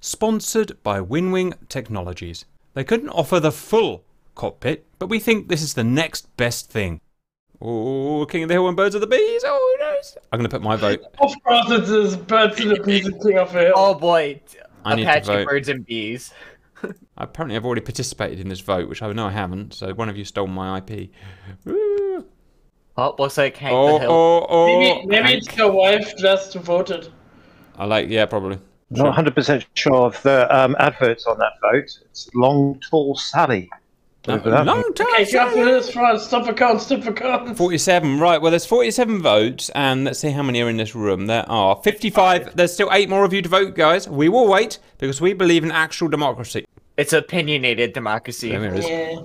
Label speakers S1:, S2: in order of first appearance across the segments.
S1: sponsored by Winwing Technologies. They couldn't offer the full cockpit, but we think this is the next best thing. Oh, King of the Hill and Birds of the Bees. Oh, who knows? I'm going to put my vote.
S2: Of course, it is Birds of the Bees and King of the Hill.
S3: Oh boy,
S1: I need to
S3: Apache
S1: vote.
S3: birds and bees.
S1: Apparently, I've already participated in this vote, which I know I haven't. So one of you stole my IP. Woo.
S3: Oh, looks like Hank
S1: Oh,
S3: the Hill.
S1: oh, oh.
S2: maybe maybe
S1: Hank.
S2: it's your wife just voted.
S1: I like, yeah, probably.
S4: Not 100% sure of the um, adverts on that vote. It's Long Tall Sally. Believe it or not.
S1: Long time.
S2: Okay, got this front. Stop account. Stop account.
S1: 47, right. Well, there's 47 votes, and let's see how many are in this room. There are 55. There's still eight more of you to vote, guys. We will wait because we believe in actual democracy.
S3: It's opinionated democracy.
S1: There.
S2: Yeah.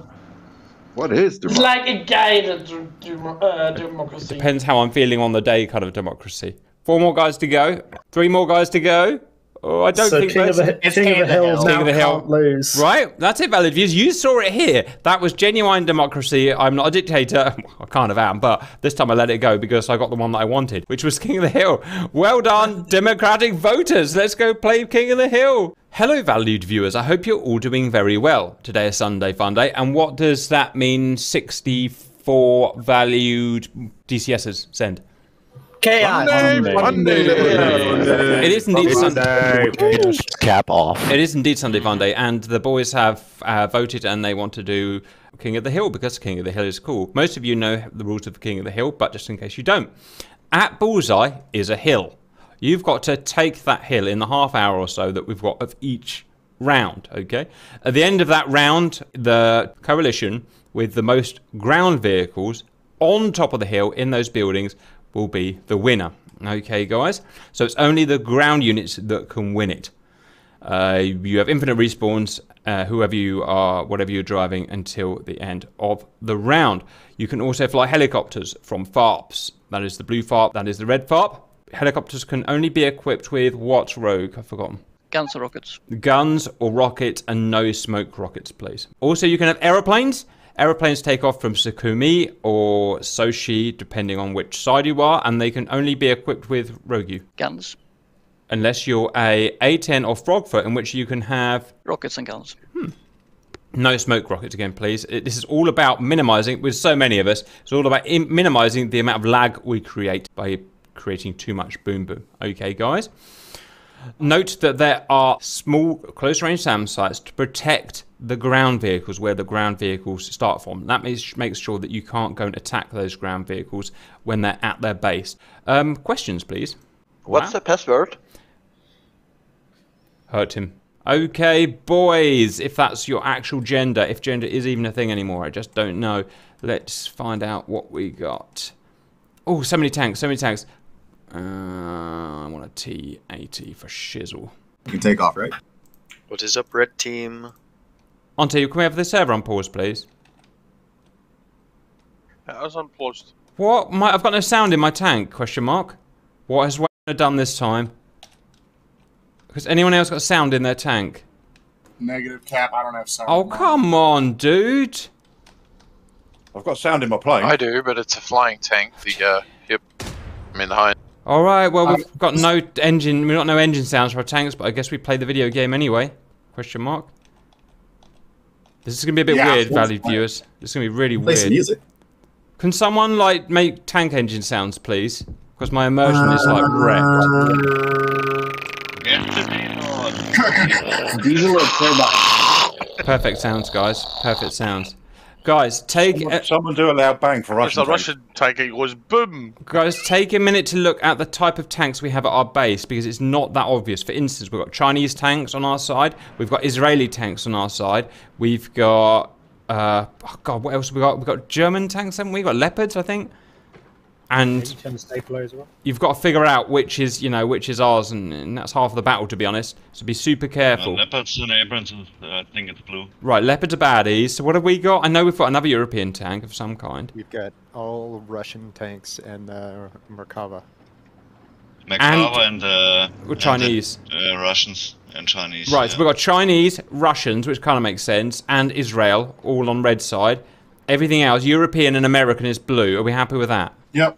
S5: What is
S2: It's like a guided uh, democracy.
S1: Depends how I'm feeling on the day, kind of democracy. Four more guys to go. Three more guys to go. Oh, I don't
S6: so
S1: think
S6: King of the,
S3: It's
S6: King
S3: King
S6: of
S3: of
S6: the
S3: the
S6: Hill
S3: Hill.
S1: King of the Hill.
S6: can't lose.
S1: Right, that's it, valid views. You saw it here. That was genuine democracy. I'm not a dictator. I kind of am, but this time I let it go because I got the one that I wanted, which was King of the Hill. Well done, democratic voters. Let's go play King of the Hill. Hello, valued viewers. I hope you're all doing very well. Today is Sunday Fun Day, and what does that mean? 64 valued DCSs send.
S3: Chaos.
S1: It is indeed Sunday.
S7: Cap off.
S1: It is indeed Sunday Fun Day, and the boys have uh, voted and they want to do King of the Hill because King of the Hill is cool. Most of you know the rules of King of the Hill, but just in case you don't, at Bullseye is a hill. You've got to take that hill in the half hour or so that we've got of each round, okay? At the end of that round, the coalition with the most ground vehicles on top of the hill in those buildings will be the winner. Okay, guys? So it's only the ground units that can win it. Uh, you have infinite respawns, uh, whoever you are, whatever you're driving, until the end of the round. You can also fly helicopters from FARPs. That is the blue FARP, that is the red FARP. Helicopters can only be equipped with what rogue? I've forgotten.
S8: Guns or rockets?
S1: Guns or rockets and no smoke rockets, please. Also, you can have aeroplanes. Aeroplanes take off from Sukhumi or Sochi, depending on which side you are, and they can only be equipped with Rogu.
S8: Guns,
S1: Unless you're a A10 or Frogfoot, in which you can have
S8: rockets and guns. Hmm.
S1: no smoke rockets again, please. It, this is all about minimizing, with so many of us, it's all about im- minimizing the amount of lag we create by creating too much boom boom. Okay, guys? Note that there are small close range SAM sites to protect the ground vehicles where the ground vehicles start from. That makes, makes sure that you can't go and attack those ground vehicles when they're at their base. Um, questions, please.
S9: What's the password?
S1: Hurt him. Okay, boys, if that's your actual gender, if gender is even a thing anymore, I just don't know. Let's find out what we got. Oh, so many tanks, so many tanks. Uh, I want a T80 for shizzle.
S5: You can take off, right?
S9: What is up, red team?
S1: Auntie, can we have the server on pause, please?
S10: I was unpaused.
S1: What? My, I've got no sound in my tank, question mark. What has Wayne done this time? Has anyone else got sound in their tank?
S11: Negative cap. I don't have sound.
S1: Oh, come on, dude.
S12: I've got sound in my plane.
S10: I do, but it's a flying tank. The uh, yep. I mean the high.
S1: All right. Well, we've uh, got no engine. We've got no engine sounds for our tanks, but I guess we play the video game anyway. Question mark. This is gonna be a bit
S11: Yeah,
S1: weird,
S11: we'll
S1: valued
S11: play.
S1: viewers. This is gonna be really
S5: Play some
S1: weird.
S5: music.
S1: Can someone like make tank engine sounds, please? Because my immersion is like wrecked.
S6: Diesel or turbine?
S1: Perfect sounds, guys. Perfect sounds. Guys, take
S12: Someone, someone do a loud bang for
S10: Because
S12: Russian.
S10: the
S12: tanks.
S10: Russian tank it was boom.
S1: Guys, take a minute to look at the type of tanks we have at our base because it's not that obvious. For instance, we've got Chinese tanks on our side, we've got Israeli tanks on our side, we've got uh oh God, what else have we got? We've got German tanks, haven't we? We've got leopards, I think. And
S6: Turn the stapler as well.
S1: you've got to figure out which is, you know, which is ours, and, and that's half of the battle, to be honest. So be super careful.
S13: leopards and Abrams, uh, I think it's blue.
S1: Right, leopards are baddies. So what have we got? I know we've got another European tank of some kind.
S7: We've got all Russian tanks and uh, Merkava.
S13: Merkava and, uh,
S1: Well,
S13: and
S1: Chinese.
S13: the, uh, Russians and Chinese.
S1: Right, so we've got Chinese, Russians, which kind of makes sense, and Israel, all on red side. Everything else, European and American, is blue. Are we happy with that?
S11: Yep.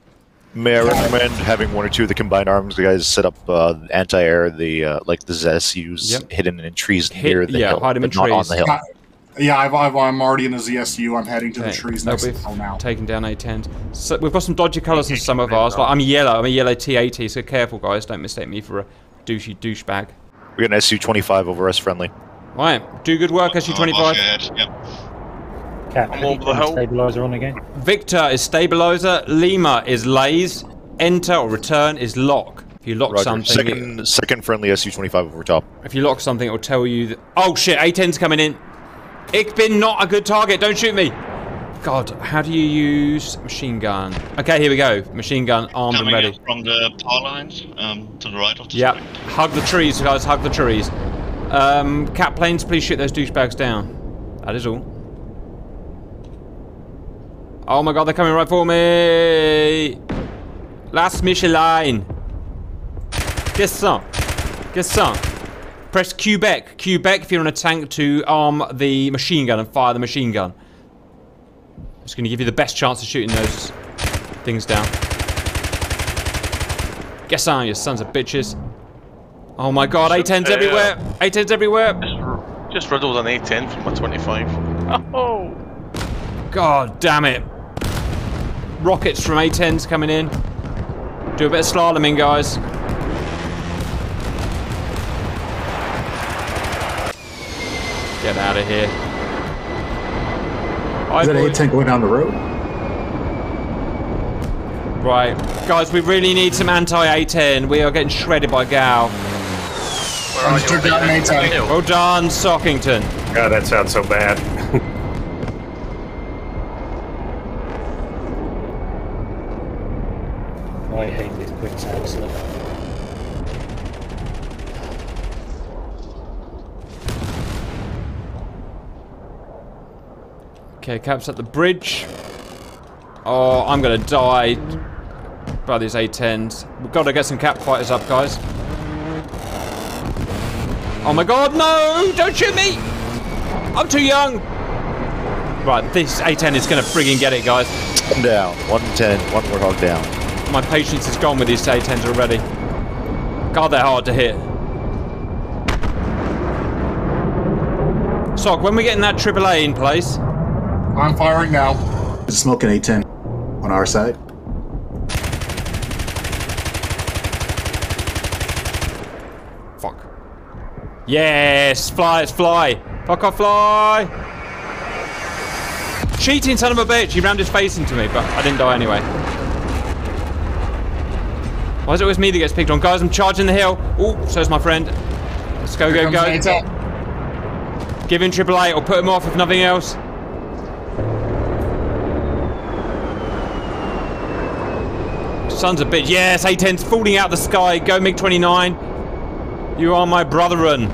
S8: May I recommend having one or two of the combined arms guys set up uh, anti-air, the uh, like the ZSUs
S1: Yep.
S8: hidden in trees
S1: Hit-
S8: near the
S1: yeah,
S8: hill,
S1: hide 'em in
S8: but not on the hill.
S11: Uh, yeah, I've, I've, I'm already in the ZSU. I'm heading to the trees
S1: they'll
S11: next to the now.
S1: Taking down A10s. So we've got some dodgy colours in some of ours. Like I'm yellow. I'm a yellow T80. So careful, guys. Don't mistake me for a douchey douchebag.
S8: We got an SU-25 over us friendly.
S1: Right. Do good work,
S13: Oh, watch your
S1: SU25.
S13: head. Yep.
S6: Cat,
S9: I'm over the hill.
S6: stabilizer on again.
S1: Victor is stabilizer. Lima is lays. Enter or return is lock. If you lock
S8: Roger.
S1: something,
S8: Second, second friendly SU-25 over top.
S1: if you lock something, it will tell you. That, oh shit! A10's coming in. Ich bin not a good target. Don't shoot me. God, how do you use machine gun? Okay, here we go. Machine gun armed and
S13: Coming
S1: ready.
S13: from the power lines um, to the right of the
S1: Yep.
S13: spike.
S1: Hug the trees, guys. Hug the trees. Um, cat planes, please shoot those douchebags down. That is all. Oh my god, they're coming right for me! Last Michelin! Get some. Get some. Press Quebec. Quebec if you're on a tank to arm the machine gun and fire the machine gun. It's going to give you the best chance of shooting those things down. Get some, you sons of bitches. Oh my god, A10's
S10: uh,
S1: everywhere! A10's everywhere!
S10: Just riddled an A10 from a 25. Oh!
S1: God damn it. Rockets from A10s coming in. Do a bit of slaloming, guys. Get out of here. Is Hi,
S5: Is that
S1: boys.
S5: A10 going down the road?
S1: Right. Guys, we really need some anti-A10. We are getting shredded by Gal.
S11: I just took down an A10.
S1: Well done, Sockington.
S6: God, that sounds so bad. I hate this quicksand slip.
S1: Okay, Cap's at the bridge. Oh, I'm gonna die by these A10s. We've got to get some cap fighters up, guys. Oh my god, no! Don't shoot me! I'm too young! Right, this A10 is gonna frigging get it, guys.
S8: One down, 110, one Warthog down.
S1: My patience is gone with these A10s already. God, they're hard to hit. Sock, when we getting that AAA in place?
S11: I'm firing now.
S5: It's smoking A10 on our side.
S1: Fuck. Yes, fly, it's fly. Fuck off, fly. Cheating son of a bitch. He rammed his face into me, but I didn't die anyway. Why is it always me that gets picked on? Guys, I'm charging the hill. Oh, so's my friend. Let's go,
S11: Here
S1: go, go.
S11: comes an A10.
S1: Give him triple A or put him off if nothing else. Sons of bitch. Yes, A10's falling out the sky. Go MiG-29. You are my brethren.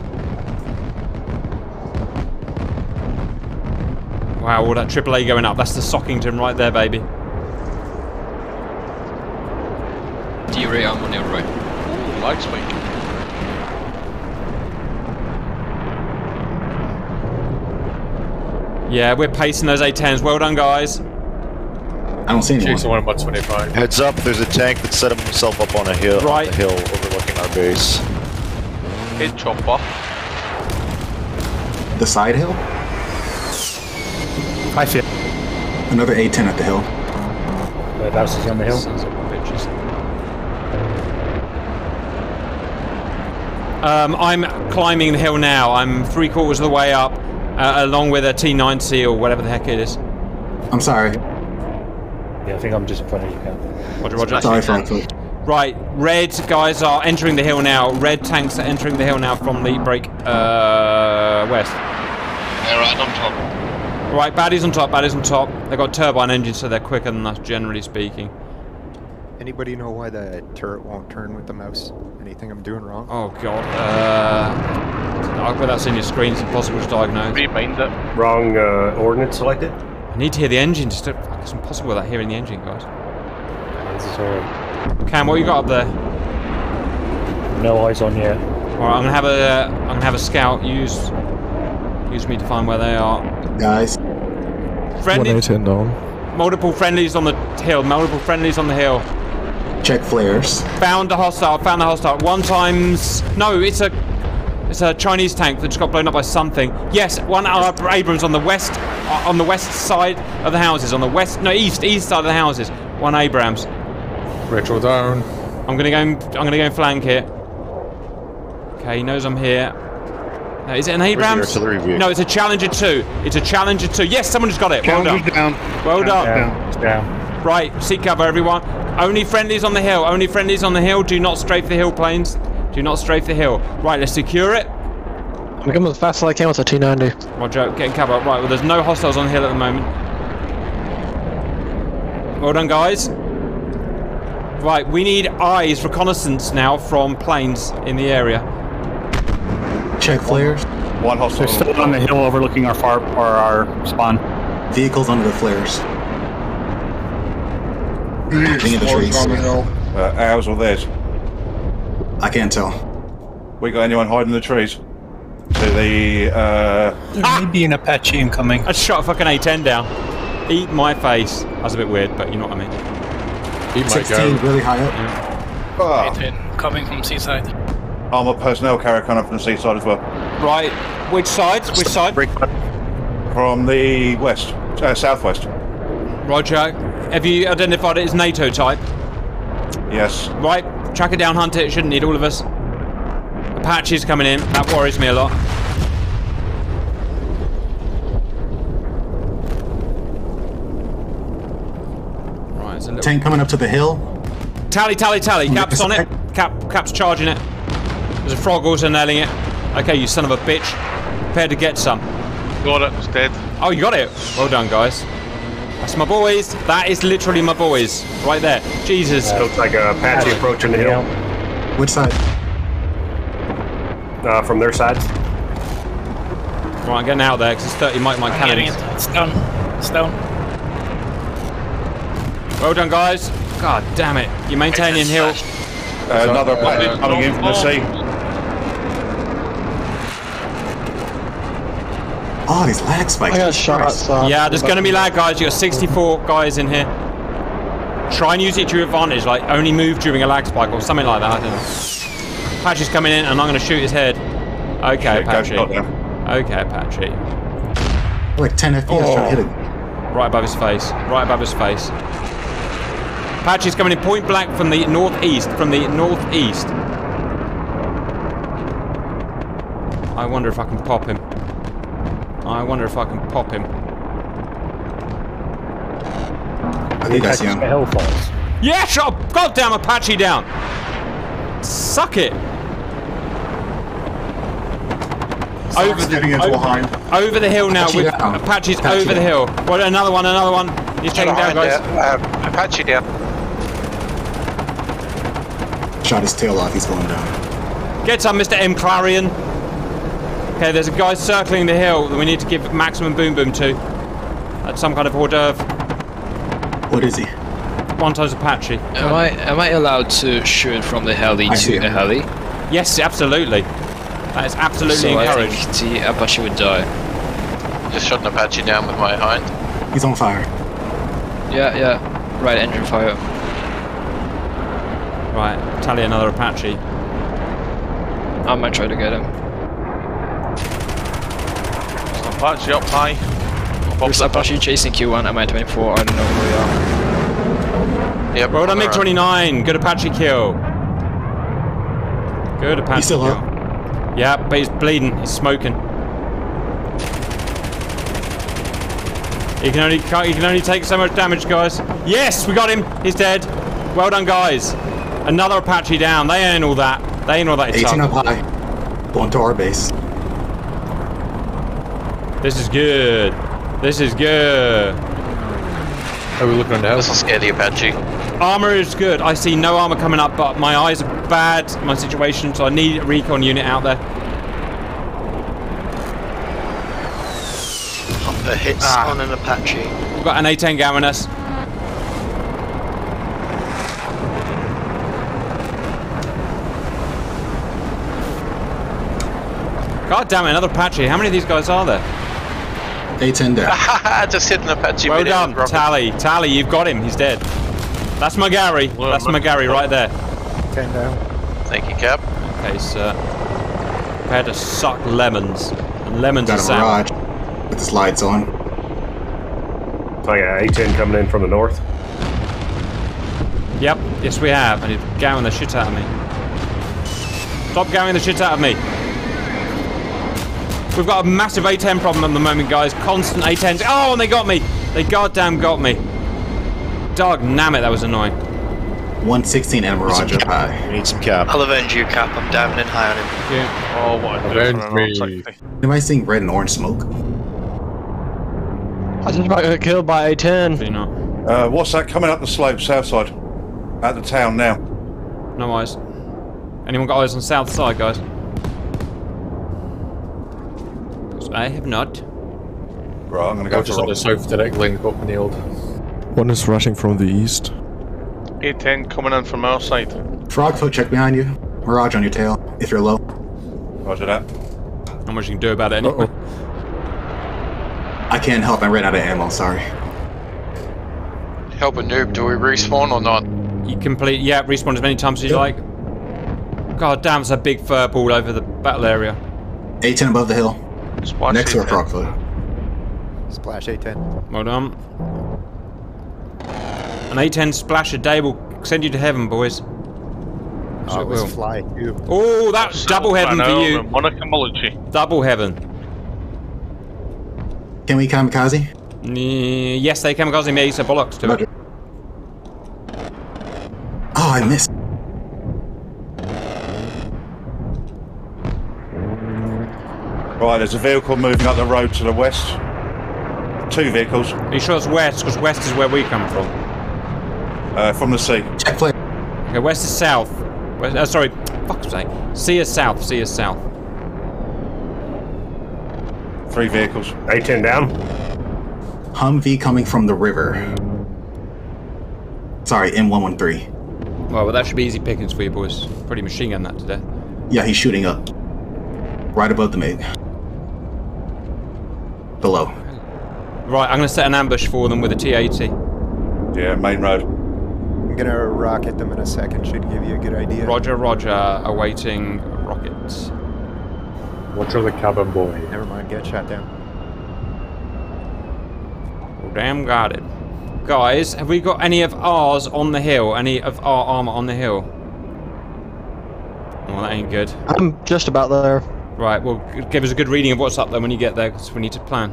S1: Wow, all that triple A going up. That's the Sockington right there, baby.
S14: D-ray arm on your right.
S10: Ooh, lag spike.
S1: Yeah, we're pacing those A10s. Well done, guys.
S5: I don't see anyone.
S6: Jason one about 25.
S8: Heads up, there's a tank that set himself up on a hill,
S1: Right.
S8: on the hill overlooking our base.
S10: Head chopper.
S5: The side hill?
S6: I see.
S5: Another A10 at the hill.
S6: Whereabouts is he on the hill?
S1: Sons of bitches. Um, I'm climbing the hill now. I'm three quarters of the way up, uh, along with a T90 or whatever the heck it is.
S5: I'm sorry.
S6: Yeah, I think I'm just in front of you, Cal.
S1: Roger, Roger.
S5: Sorry, Frankfurt.
S1: Right, red guys are entering the hill now. Red tanks are entering the hill now from the break uh, west.
S13: They're right on top.
S1: Right, baddies on top, baddies on top. They've got turbine engines, so they're quicker than us, generally speaking.
S7: Anybody know why the turret won't turn with the mouse? Anything I'm doing wrong?
S1: Oh god. Uh, without seeing your screen, it's impossible to diagnose.
S10: Remind it.
S6: Wrong uh, ordnance selected.
S1: I need to hear the engine. Just to, fuck, it's impossible without hearing the engine, guys.
S6: This is alright.
S1: Cam, what you got up there?
S6: No eyes on yet.
S1: All right, I'm gonna have a uh, I'm gonna have a scout use use me to find where they are.
S5: Guys,
S1: Friendly,
S15: down.
S1: multiple friendlies on the hill. Multiple friendlies on the hill.
S5: Check flares.
S1: Found a hostile. Found a hostile. One times. No, it's a. It's a Chinese tank that just got blown up by something. Yes, one uh, Abrams on the west, uh, on the west side of the houses. On the west, no, east, east side of the houses. One Abrams.
S6: Ritual down.
S1: I'm gonna go. And, I'm gonna go and flank it. Okay, he knows I'm here. Uh, is it an Abrams? No, it's a Challenger 2. It's a Challenger 2. Yes, someone just got it. Well done.
S12: Challenger's down.
S1: Well done.
S6: Down. Down.
S1: Right, seek cover, everyone. Only friendlies on the hill. Only friendlies on the hill. Do not strafe the hill planes. Do not strafe the hill. Right, let's secure it.
S15: I'm coming as fast as I can with a T90.
S1: Roger, getting cover. Right, well, there's no hostiles on the hill at the moment. Well done, guys. Right, we need eyes reconnaissance now from planes in the area.
S5: Check flares.
S12: One hostile.
S16: They're still on the hill overlooking our far or our spawn.
S5: Vehicles under the flares. Looking at the trees.
S11: on the hill.
S12: Uh, ours or theirs?
S5: I can't tell.
S12: We got anyone hiding in the trees? To the uh,
S16: There may be an Apache incoming.
S1: I just shot a fucking A10 down. Eat my face. That's a bit weird, but you know what I mean.
S6: He might
S5: 16
S6: go.
S5: really high up.
S12: ah,
S16: Coming from seaside.
S12: armored personnel carrier coming from the seaside as well.
S1: Right, which side? Which side?
S12: From the west, uh, southwest.
S1: Roger. Have you identified it as NATO type?
S12: Yes.
S1: Right, track it down, hunt it. Shouldn't need all of us. Apache's coming in. That worries me a lot. Right, it's a little...
S5: Tank coming up to the hill.
S1: Tally, tally, tally. Cap's on it. Cap, Cap's charging it. There's a frog also nailing it. Okay, you son of a bitch. Prepare to get some.
S10: Got it, it's dead.
S1: Oh, you got it. Well done, guys. That's my boys. That is literally my boys. Right there. Jesus.
S6: Looks like a Apache approaching the hill.
S5: Which side?
S6: Uh, from their side.
S1: Right, I'm getting out there because it's 30 mic my
S16: Getting
S1: cannons.
S16: it. It's down. It's down.
S1: Well done, guys. God damn it. You're maintaining hill.
S12: Uh, another Apache coming in from the sea.
S5: Oh, these lag spikes.
S15: I got shot. So
S1: Yeah, there's going to be lag, guys. You got 64 guys in here. Try and use it to your advantage, like only move during a lag spike or something like that. I don't know. Apache's coming in, and I'm going to shoot his head. Okay,
S12: Shit, go
S1: Apache. Okay, Apache.
S5: Oh, like 10 FPS trying to hit it. Oh.
S1: Right above his face. Right above his face. Apache's coming in point blank from the northeast. From the northeast. I wonder if I can pop him. I wonder if I can pop him.
S5: I think I see him.
S6: Hill.
S1: Yeah, shot a goddamn Apache down. Suck it. Over the,
S11: getting into a
S1: over,
S11: high.
S1: over the hill now.
S5: Apache
S1: With
S5: down.
S1: Apache's
S5: Apache
S1: over the
S5: down.
S1: hill. Well, another one, another one. He's taking down, guys.
S10: Uh, Apache down.
S5: Shot his tail off. He's going down.
S1: Get some, Mr. M. Clarion. Okay, there's a guy circling the hill that we need to give maximum boom boom to. That's some kind of hors d'oeuvre.
S5: What is he?
S1: One times Apache.
S14: Am I am I allowed to shoot from the heli
S5: I see
S14: to the heli?
S1: Yes, absolutely. That is absolutely
S14: so I
S1: encouraged.
S14: think the Apache would die.
S10: Just shot an Apache down with my hind.
S5: He's on fire.
S14: Yeah, yeah. Right engine fire.
S1: Right, tally another Apache.
S14: I might try to get him.
S10: Apache up high.
S14: There's Apache chasing Q1, I'm at 24, I don't know where we are.
S10: Yep.
S1: Well done,
S10: alright.
S1: MiG-29. Good Apache kill. Good Apache
S5: He's still
S1: kill.
S5: up.
S1: Yeah, but he's bleeding. He's smoking. He can only he can only take so much damage, guys. Yes, we got him. He's dead. Well done, guys. Another Apache down. They ain't all that. They ain't all that.
S5: 18
S1: tough.
S5: up high. Going to our base.
S1: This is good. This is good.
S6: Are we looking on the
S10: This
S6: house?
S10: will scare the Apache.
S1: Armor is good. I see no armor coming up, but my eyes are bad. My situation, so I need a recon unit out there.
S9: The hits
S1: Ah.
S9: on an Apache.
S1: We've got an A10 going us. God damn it, another Apache. How many of these guys are there?
S5: A10 down.
S10: Just hit an Apache.
S1: Well done,
S10: rocket.
S1: Tally. Tally, you've got him. He's dead. That's my Gary. That's my Gary right there.
S7: Ten down.
S10: Thank you, Cap.
S1: Okay, sir. Prepare to suck lemons. And lemons
S5: Got
S1: are
S5: a
S1: sour.
S5: barrage with the lights on.
S6: So yeah, A10 coming in from the north.
S1: Yep, yes we have. And he's gowing the shit out of me. Stop gowing the shit out of me. We've got a massive A10 problem at the moment, guys. Constant A10s. Oh, and they got me. They goddamn got me. Dog, damn it, that was annoying.
S5: 116 and barrage up.
S8: We need some cap.
S9: I'll avenge you, Cap. I'm diving in high on him. Yeah.
S10: Oh, what a
S6: Avenge
S10: different
S6: me.
S5: Anybody seeing red and orange smoke?
S15: I just about got killed by A10.
S1: Not?
S12: Uh, what's that coming up the slope, south side? At the town now.
S1: No eyes. Anyone got eyes on south side, guys? I have not.
S12: Right, I'm gonna go
S6: Go just on the south direct link up in the old.
S17: One is rushing from the east.
S10: A10 coming in from our side.
S5: Frogfoot, check behind you. Mirage on your tail, if you're low.
S12: Roger that.
S1: Not much you can do about it anyway.
S5: I can't help, I ran out of ammo, sorry.
S10: Help a noob, do we respawn or not?
S1: You complete, yeah, respawn as many times as you like. God damn, it's a big fur ball over the battle area.
S5: A10 above the hill.
S10: Splash
S5: Next to a
S10: A10.
S7: Splash A10.
S1: Well done. An A10 splash a day will send you to heaven, boys. So
S7: Oh,
S1: it
S7: it
S1: will.
S7: fly too.
S1: Oh, that's double heaven for you.
S10: Monochemology.
S1: Double heaven.
S5: Can we kamikaze?
S1: Mm, yes, they kamikaze me, so bollocks to it.
S5: Oh, I missed.
S12: Right, there's a vehicle moving up the road to the west. Two vehicles
S1: Are you sure it's west? Because west is where we come from.
S12: uh, from the sea.
S5: Check flare.
S1: Okay, west is south. West, uh, sorry, fuck's sake. Sea is south, sea is south.
S12: Three vehicles.
S6: A10 down.
S5: Humvee coming from the river. Sorry, M113.
S1: Well, well, that should be easy pickings for you boys. Pretty machine gun that to death.
S5: Yeah, he's shooting up. Right above the MiG. Below.
S1: Right, I'm going to set an ambush for them with a T-80.
S12: Yeah, main road.
S7: I'm gonna rocket them in a second. Should give you a good idea.
S1: Roger, roger, awaiting rockets.
S6: Watch over the cabin boy.
S7: Never mind. Get shot down.
S1: Well, damn guarded. Guys, have we got any of ours on the hill? Any of our armor on the hill? Well, that ain't good.
S15: I'm just about there.
S1: Right, well, give us a good reading of what's up there when you get there, because we need to plan.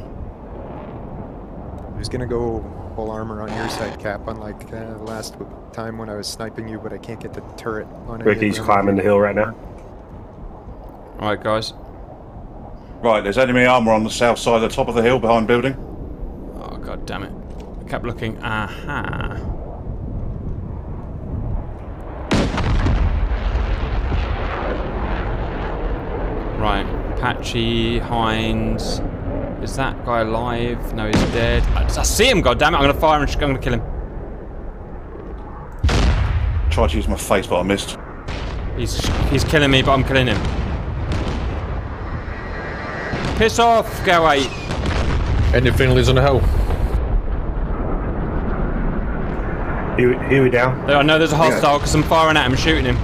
S7: Who's gonna go full armor on your side, Cap? Unlike uh, last time when I was sniping you, but I can't get the turret on. any of
S6: Ricky's climbing the hill right now.
S1: Alright, guys.
S12: Right, there's enemy armour on the south side of the top of the hill behind building.
S1: Oh, god damn it. I kept looking. Aha. Right, Patchy, Hines. Is that guy alive? No, he's dead. I, I see him, God damn it! I'm gonna fire and I'm gonna kill him.
S12: Tried to use my face, but I missed.
S1: He's he's killing me, but I'm killing him. Piss off, go away.
S6: Anything lives on the hill. Here we down.
S1: I know there's a hostile because I'm firing at him, shooting him.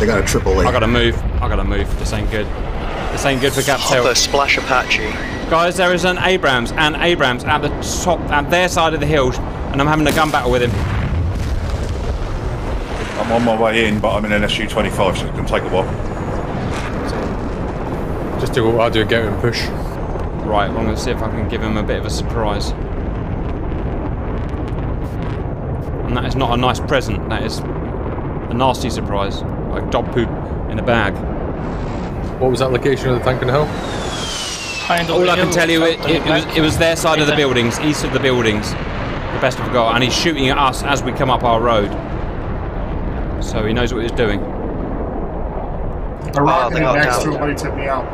S5: They got a triple A.
S1: I gotta move. I gotta move. This ain't good. This ain't good for Cap's
S9: Hopper,
S1: Hill.
S9: splash Apache.
S1: Guys, there is an Abrams and Abrams at the top, at their side of the hill, and I'm having a gun battle with him.
S12: I'm on my way in, but I'm in an SU-25, so it can take a while.
S6: Just do what I do, get him and push.
S1: Right, well, I'm gonna see if I can give him a bit of a surprise. And that is not a nice present. That is a nasty surprise, like dog poop in a bag.
S6: What was that location of the tank in the hill?
S1: All I can tell you, it, it, was, it was their side of the buildings, east of the buildings, the best I've got, and he's shooting at us as we come up our road. So he knows what he's doing.
S11: They're rocking ah,
S9: they
S11: it
S9: got
S11: next
S9: down.
S11: to somebody took me out.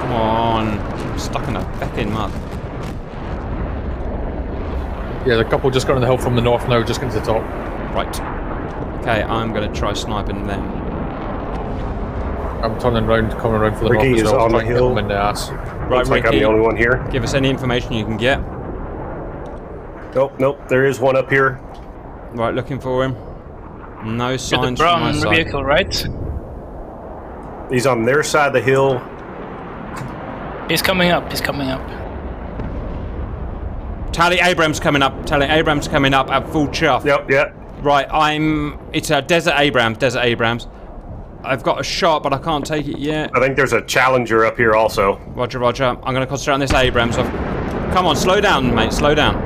S1: Come on, I'm stuck in a fucking mud.
S6: Yeah, the couple just got on the hill from the north now, just getting to the top.
S1: Right. Okay, I'm gonna try sniping them.
S6: I'm turning around, coming around for the Ricky is on the trying to get hill. them in the ass.
S1: Right,
S6: Looks like I'm
S1: Ricky.
S6: the only one here.
S1: Give us any information you can get.
S6: Nope, nope. There is one up here.
S1: Right, looking for him. No
S16: You're the
S1: signs from my
S16: brown
S1: side.
S16: vehicle, right?
S6: He's on their side of the hill.
S16: He's coming up. He's coming up.
S1: Tally Abrams coming up. Tally Abrams coming up at full chuff.
S6: Yep, yep.
S1: Right, I'm. It's a Desert Abrams. Desert Abrams. I've got a shot, but I can't take it yet.
S6: I think there's a Challenger up here also.
S1: Roger, Roger. I'm going to concentrate on this Abrams. I've... Come on, slow down, mate. Slow down.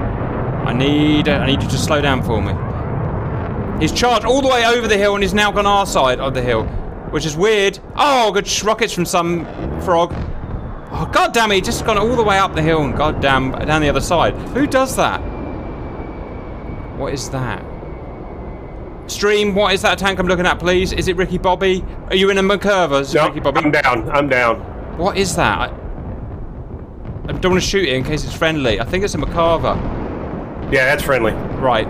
S1: I need. I need you to slow down for me. He's charged all the way over the hill and he's now gone our side of the hill, which is weird. Oh, good rockets from some frog. Oh, god damn it, he just gone all the way up the hill and god damn down the other side. Who does that? What is that? Stream, what is that tank I'm looking at, please? Is it Ricky Bobby? Are you in a Merkava? Is it
S6: Nope,
S1: Ricky Bobby?
S6: I'm down. I'm down.
S1: What is that? I, I don't want to shoot it in case it's friendly. I think it's a Merkava.
S6: Yeah, that's friendly.
S1: Right.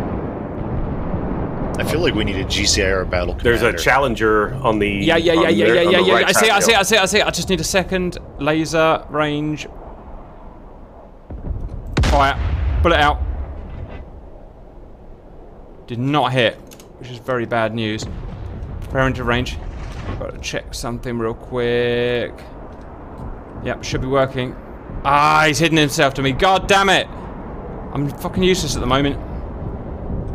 S8: I feel like we need a GCIR battle
S6: There's a. Challenger on the.
S1: Yeah, yeah, yeah, yeah,
S6: their-
S1: yeah, yeah, yeah.
S6: right
S1: I see I see I see I see. I just need a second. Laser range. Fire. Bullet out. Did not hit, which is very bad news. Preparing to range. Got to check something real quick. Yep, should be working. Ah, he's hidden himself to me. God damn it! I'm fucking useless at the moment.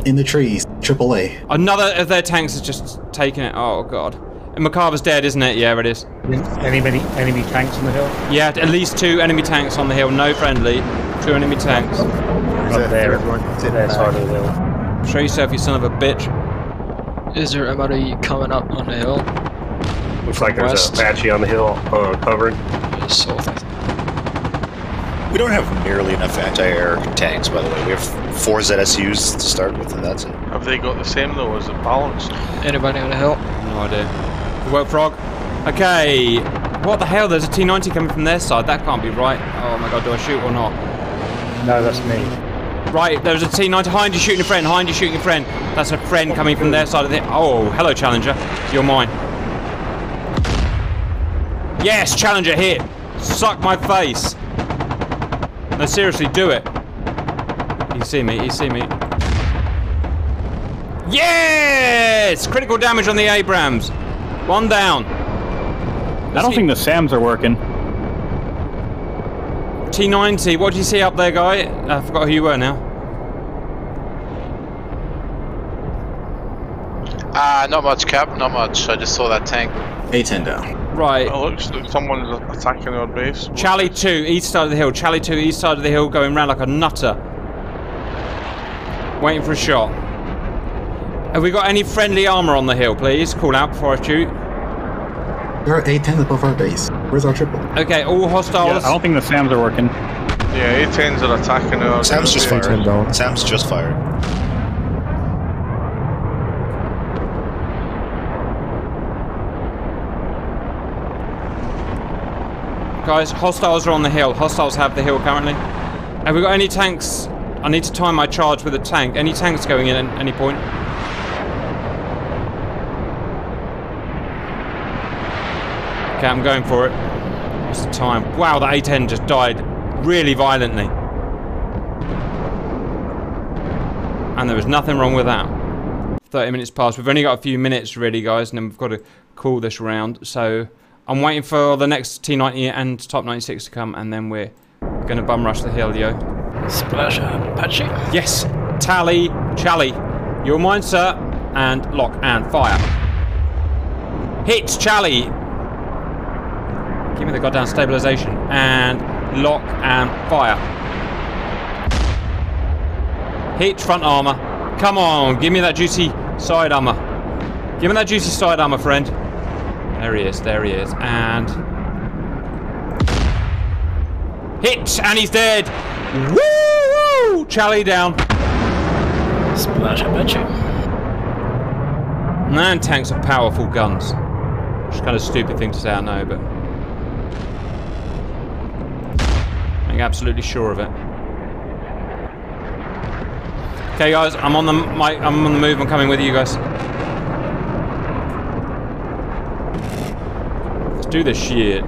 S5: In the trees, AAA.
S1: Another of their tanks has just taken it. Oh god. And Merkava's dead, isn't it? Yeah, it is.
S18: Anybody, enemy tanks on the hill?
S1: Yeah, at least two enemy tanks on the hill. No friendly. Two enemy tanks.
S18: Up there, their side of the hill.
S1: Show yourself, you son of a bitch.
S14: Is there anybody coming up on the hill?
S6: Looks like there's
S14: West.
S6: a Apache on the hill uh, covering.
S14: South.
S8: We don't have nearly enough anti-air tanks, by the way. We have four ZSUs to start with, and that's it.
S10: Have they got the same though? Is it balanced?
S14: Anybody on the hill?
S1: No idea. Good work, Frog. Okay. What the hell? There's a T90 coming from their side. That can't be right. Oh my god, do I shoot or not?
S18: No, that's me.
S1: Right, there's a T90 behind you shooting a friend. Behind you shooting a friend. That's a friend coming from their side of the. Oh, hello, Challenger. You're mine. Yes, Challenger hit. Suck my face. No, seriously, do it. You see me, you see me. Yes! Critical damage on the Abrams. One down.
S16: I don't think the SAMs are working.
S1: T90, what do you see up there, guy? I forgot who you were now.
S10: Ah, not much, Cap. Not much. I just saw that tank.
S5: A10 down.
S1: Right.
S10: It looks like someone's attacking our base.
S1: Charlie 2, east side of the hill. Charlie 2, east side of the hill, going round like a nutter. Waiting for a shot. Have we got any friendly armor on the hill, please? Call out before I shoot.
S5: There are A10 above our base. Where's our triple?
S1: Okay, all hostiles. Yeah.
S16: I don't think the SAMs are working.
S10: Yeah, A10s are attacking our
S8: Sam's just
S10: base.
S8: fired.
S17: down.
S8: Sam's just fired.
S1: Guys, hostiles are on the hill. Hostiles have the hill currently. Have we got any tanks? I need to time my charge with a tank. Any tanks going in at any point? Okay, I'm going for it. It's the time. Wow, the A10 just died really violently. And there was nothing wrong with that. 30 minutes past. We've only got a few minutes really, guys, and then we've got to call this round. So I'm waiting for the next T90 and Type 96 to come, and then we're going to bum rush the hill, yo.
S16: Splash Apache.
S1: Yes! Tally, Chally. You're mine, sir. And lock and fire. Hit, Chally. Give me the goddamn stabilization. And lock and fire. Hit front armor. Come on, give me that juicy side armor. Give me that juicy side armor, friend. There he is, there he is. And. Hit! And he's dead! Woo! Charlie down.
S16: Splash Apache.
S1: Man, tanks are powerful guns. Which is kind of a stupid thing to say, I know, but. I'm absolutely sure of it. Okay, guys, I'm on the my, I'm on the move. I'm coming with you guys. Let's do this shit.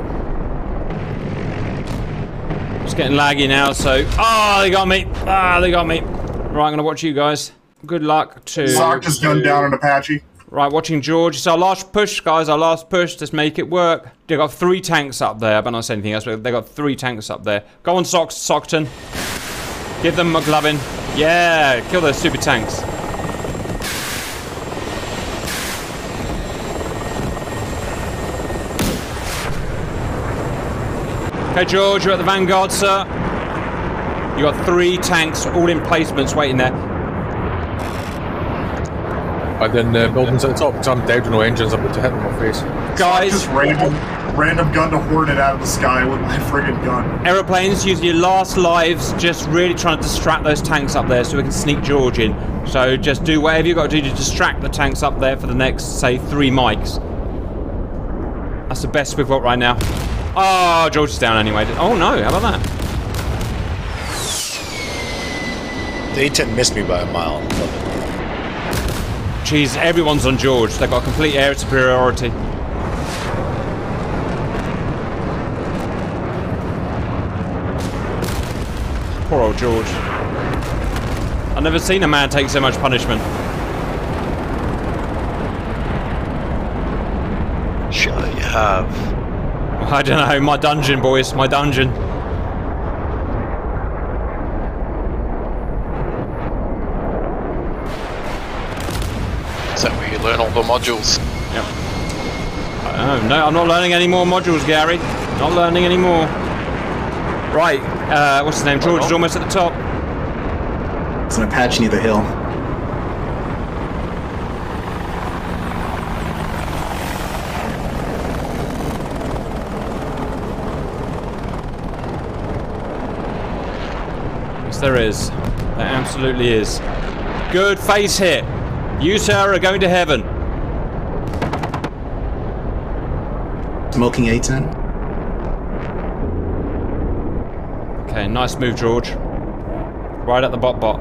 S1: It's getting laggy now, so. Oh, they got me. Ah, they got me. Right, I'm to watch you guys. Good luck to.
S11: Sock just gunned down an Apache.
S1: Right, watching George. It's our last push, guys. Our last push. Let's make it work. They've got three tanks up there. I better not say anything else, but they've got three tanks up there. Go on, Sock Sockton. Give them McLovin. Yeah, kill those super tanks. Okay, George, you're at the Vanguard, sir. You got three tanks all in placements waiting there.
S19: And then uh, buildings at the top, because I'm dead with no engines, I'm about to hit them in my face.
S1: Guys,
S11: Just random, random gun to Hornet out of the sky with my friggin' gun.
S1: aeroplanes, use your last lives, just really trying to distract those tanks up there so we can sneak George in. So just do whatever you got to do to distract the tanks up there for the next, say, three mics. That's the best we've got right now. Oh, George is down anyway. Oh no, how about that?
S8: The A10 missed me by a mile.
S1: Jeez, everyone's on George. They've got complete air superiority. Poor old George. I've never seen a man take so much punishment.
S9: Sure you have.
S1: I don't know, my dungeon, boys, my dungeon.
S10: Is that where you learn all the modules?
S1: Yep. Oh, no, I'm not learning any more modules, Gary. Not learning any more. Right, uh, what's his name? George is almost at the top.
S5: It's an Apache near the hill.
S1: Yes, there is. There absolutely is. Good face hit. You, sir, are going to heaven.
S5: Smoking A10.
S1: Okay, nice move, George. Right at the bot bot.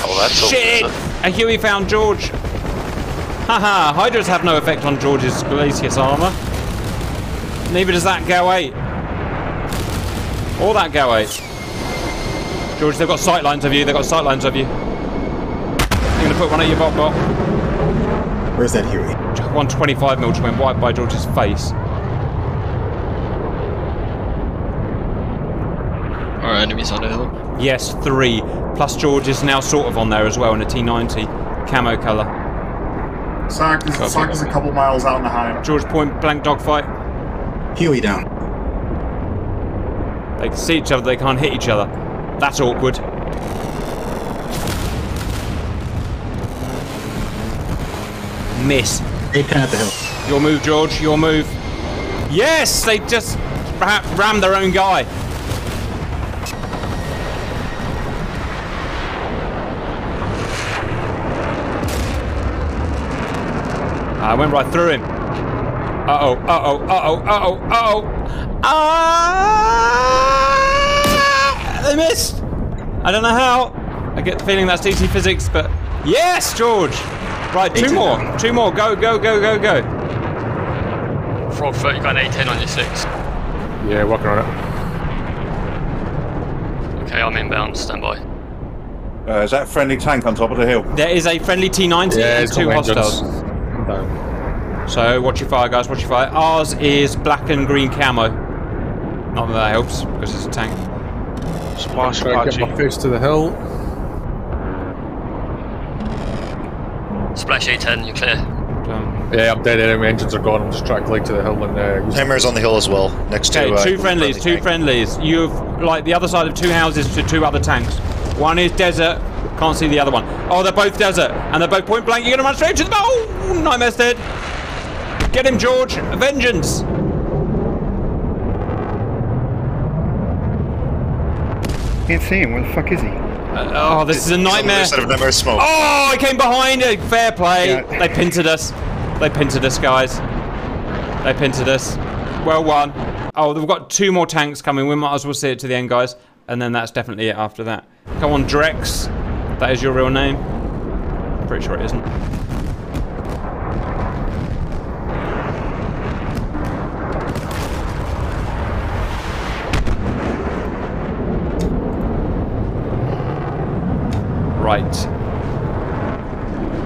S10: Oh, that's all.
S1: Shit! A Huey found George. Haha, Hydras have no effect on George's glacis armor. Neither does that GAU-8. Or that GAU-8. George, they've got sightlines of you, they've got sightlines of you. You're gonna put one at your bot bot.
S5: Where's that Huey?
S1: 125 mil just went right by George's face.
S14: Our enemies on the hill.
S1: Yes, three. Plus George is now sort of on there as well in a T90 camo colour.
S11: Sock is, Sock is a couple miles out in the high.
S1: George point blank dogfight.
S5: Huey down.
S1: They can see each other, they can't hit each other. That's awkward. Miss.
S5: A10 at the hill.
S1: Your move, George, your move. Yes! They just ra- rammed their own guy. I went right through him. Uh oh, uh oh, uh oh, uh oh, uh oh. Ah! They missed! I don't know how. I get the feeling that's DC physics, but. Yes, George! Right, two more. Two more. Go, go, go, go, go.
S14: Frog 30 got an A10 on your 6.
S19: Yeah, working on it.
S14: Okay, I'm inbound, stand by.
S12: Uh, is that a friendly tank on top of the hill?
S1: There is a friendly T90
S19: Yeah,
S1: and two hostiles.
S19: Down.
S1: So watch your fire, guys. Watch your fire. Ours is black and green camo. Not that that helps because it's a tank.
S10: Splash
S19: Try
S10: Apache.
S19: get my face to the hill.
S14: Splash A10, you're clear.
S1: Um,
S19: Yeah, I'm dead. Enemy engines are gone. I'm just trying to glide to the hill and uh, use
S8: Hammer's on the hill as well, next
S1: okay,
S8: to. Uh,
S1: two friendlies. Two
S8: tank.
S1: friendlies. You've like the other side of two houses to two other tanks. One is desert. Can't see the other one. Oh, they're both desert, and they're both point blank. You're gonna run straight to the. Oh, nightmare's dead. Get him, George. Vengeance.
S20: Can't see him. Where the fuck is he?
S1: Uh, oh, this is a
S8: He's on the other
S1: nightmare.
S8: side of Smoke.
S1: Oh, I came behind it. Fair play.
S20: Yeah.
S1: They pinted us. They pinted us, guys. They pinted us. Well won. Oh, we've got two more tanks coming. We might as well see it to the end, guys. And then that's definitely it after that. Come on, Drex. That is your real name. Pretty sure it isn't. Right.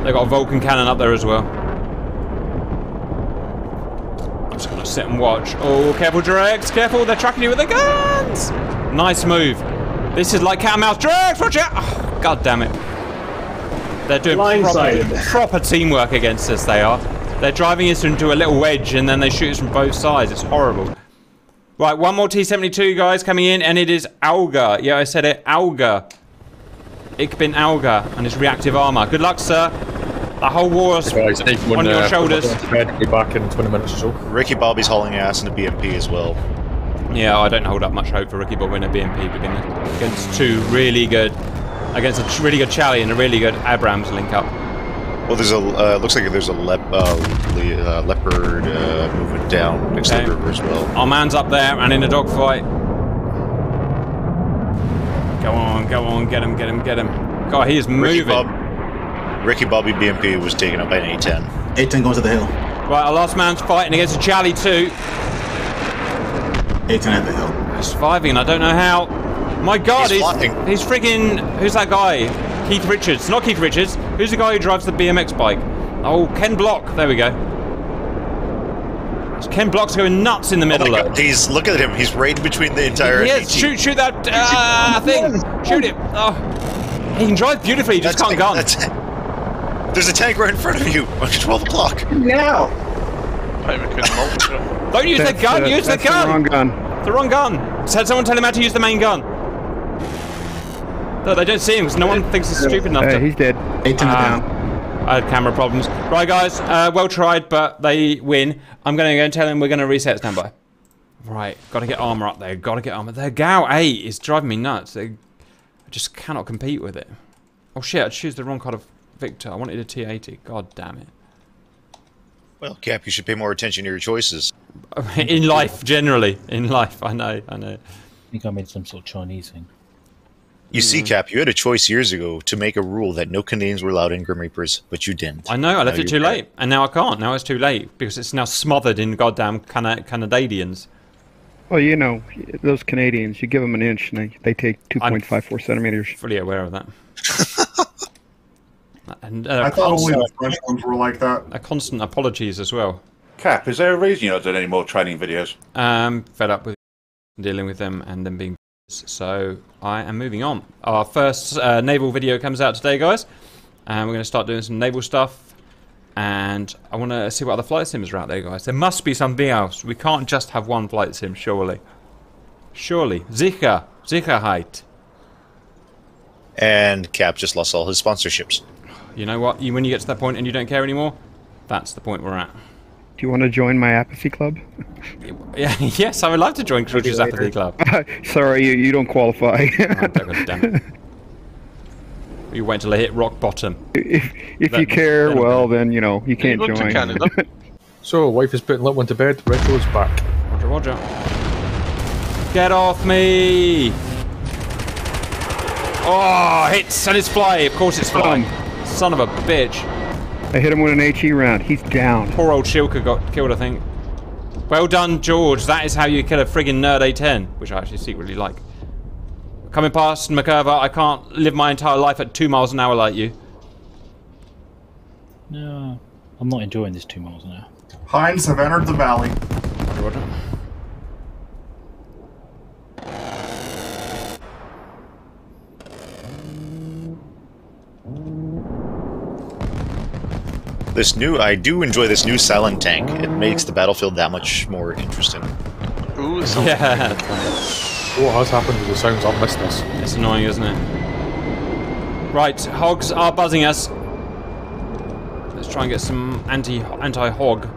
S1: They've got a Vulcan cannon up there as well. I'm just gonna sit and watch. Oh, careful, Drex! Careful, they're tracking you with their guns! Nice move. This is like cat and mouse. Drex, watch out! Oh, God damn it. They're doing proper, proper teamwork against us, they are. They're driving us into a little wedge and then they shoot us from both sides. It's horrible. Right, one more T-72, guys, coming in, and it is Alga. Yeah, I said it. Alga. Ich bin Alga and his reactive armor. Good luck, sir. The whole war's
S19: Guys, take one,
S1: on your
S19: uh,
S1: shoulders.
S19: be back in 20 minutes or so.
S8: Ricky Bobby's hauling ass in the BMP as well.
S1: Yeah, I don't hold up much hope for Ricky Bob winning a BMP beginning against two really good, against a really good Charlie and a really good Abrams link up.
S8: Well, there's a uh, looks like there's a lep, uh, le- uh, leopard uh, moving down next to the river as well.
S1: Our man's up there and in a dogfight. Go on, go on, get him, get him, get him. God, he is
S8: Ricky,
S1: moving.
S8: Bob, Ricky Bobby BMP was taken up by an A10.
S5: A10 goes to the hill.
S1: Right, our last man's fighting against a Charlie too.
S5: A10 at the hill.
S1: He's surviving, and I don't know how. My God,
S8: He's
S1: he's
S8: flying.
S1: he's friggin' who's that guy? Keith Richards, not Keith Richards. Who's the guy who drives the BMX bike? Oh, Ken Block. There we go. Ken Block's going nuts in the
S8: Oh
S1: middle.
S8: my
S1: of
S8: God, he's look at him. He's right between the entire.
S1: Yes,
S8: AT.
S1: shoot, shoot that uh, thing. Shoot him. Oh, he can drive beautifully. He just
S8: That's-
S1: can't gun.
S8: There's a tank right in front of you. At 12 o'clock.
S11: Now!
S10: Maybe we could multi
S1: Don't use the gun.
S20: uh,
S1: use the gun.
S20: The wrong gun.
S1: The wrong gun. Said someone tell him how to use the main gun. No, they don't see him because no one thinks he's stupid enough
S20: Uh,
S1: to.
S20: he's dead.
S5: A10
S1: Ah.
S5: down.
S1: I had camera problems. Right, guys. Uh, well tried, but they win. I'm going to go and tell them we're going to reset standby. Right, got to get armor up there. Got to get armor. Their GAU-8 is driving me nuts. They, I just cannot compete with it. Oh shit! I choose the wrong kind of Victor. I wanted a T80. God damn it.
S8: Well, Cap, you should pay more attention to your choices.
S1: In life, generally. In life, I know. I know.
S21: I think I made some sort of Chinese thing.
S8: You see, Cap, you had a choice years ago to make a rule that no Canadians were allowed in Grim Reapers, but you didn't.
S1: I know. I left
S8: Now
S1: it too late, and now I can't. Now it's too late because it's now smothered in goddamn Cana- Canadians.
S20: Well, you know, those Canadians, you give them an inch and they, they take 2.54 centimeters.
S1: Fully aware of that. and uh,
S11: I thought only
S1: constant,
S11: the French ones were like that.
S1: A constant apologies as well.
S12: Cap, is there a reason you're not doing any more training videos?
S1: Um, fed up with dealing with them and them being so I am moving on. Our first uh, naval video comes out today, guys, and we're going to start doing some naval stuff. And I want to see what other flight sims are out there, guys. There must be something else. We can't just have one flight sim, surely. Surely, sicher, Sicherheit.
S8: And Cap just lost all his sponsorships.
S1: You know what? You, when you get to that point and you don't care anymore, that's the point we're at.
S20: Do you want to join my apathy club?
S1: Yeah, yes, I would love to join Crutch's. Apathy Club.
S20: Sorry, you, you don't qualify.
S1: Oh, God damn it. You wait until I hit rock bottom.
S20: if if
S1: That-
S20: you care,
S1: that'll
S20: well, then, you know, you can't
S10: go
S20: join.
S10: Canada.
S19: So, wife is putting little one to bed. Retro's back.
S1: Roger, roger. Get off me! Oh, hits and it's fly. Of course it's flying. Son of a bitch.
S20: I hit him with an HE round. He's down.
S1: Poor old Shilka got killed, I think. Well done, George. That is how you kill a friggin' nerd A10, which I actually secretly like. Coming past Merkava, I can't live my entire life at two miles an hour like you.
S21: No, I'm not enjoying this two miles an hour.
S11: Hinds have entered the valley.
S8: This new, I do enjoy this new silent tank. It makes the battlefield that much more interesting.
S10: Ooh, so
S1: Yeah.
S19: What has happened to the sounds? I've missed this.
S1: It's annoying, isn't it? Right, hogs are buzzing us. Let's try and get some anti anti hog.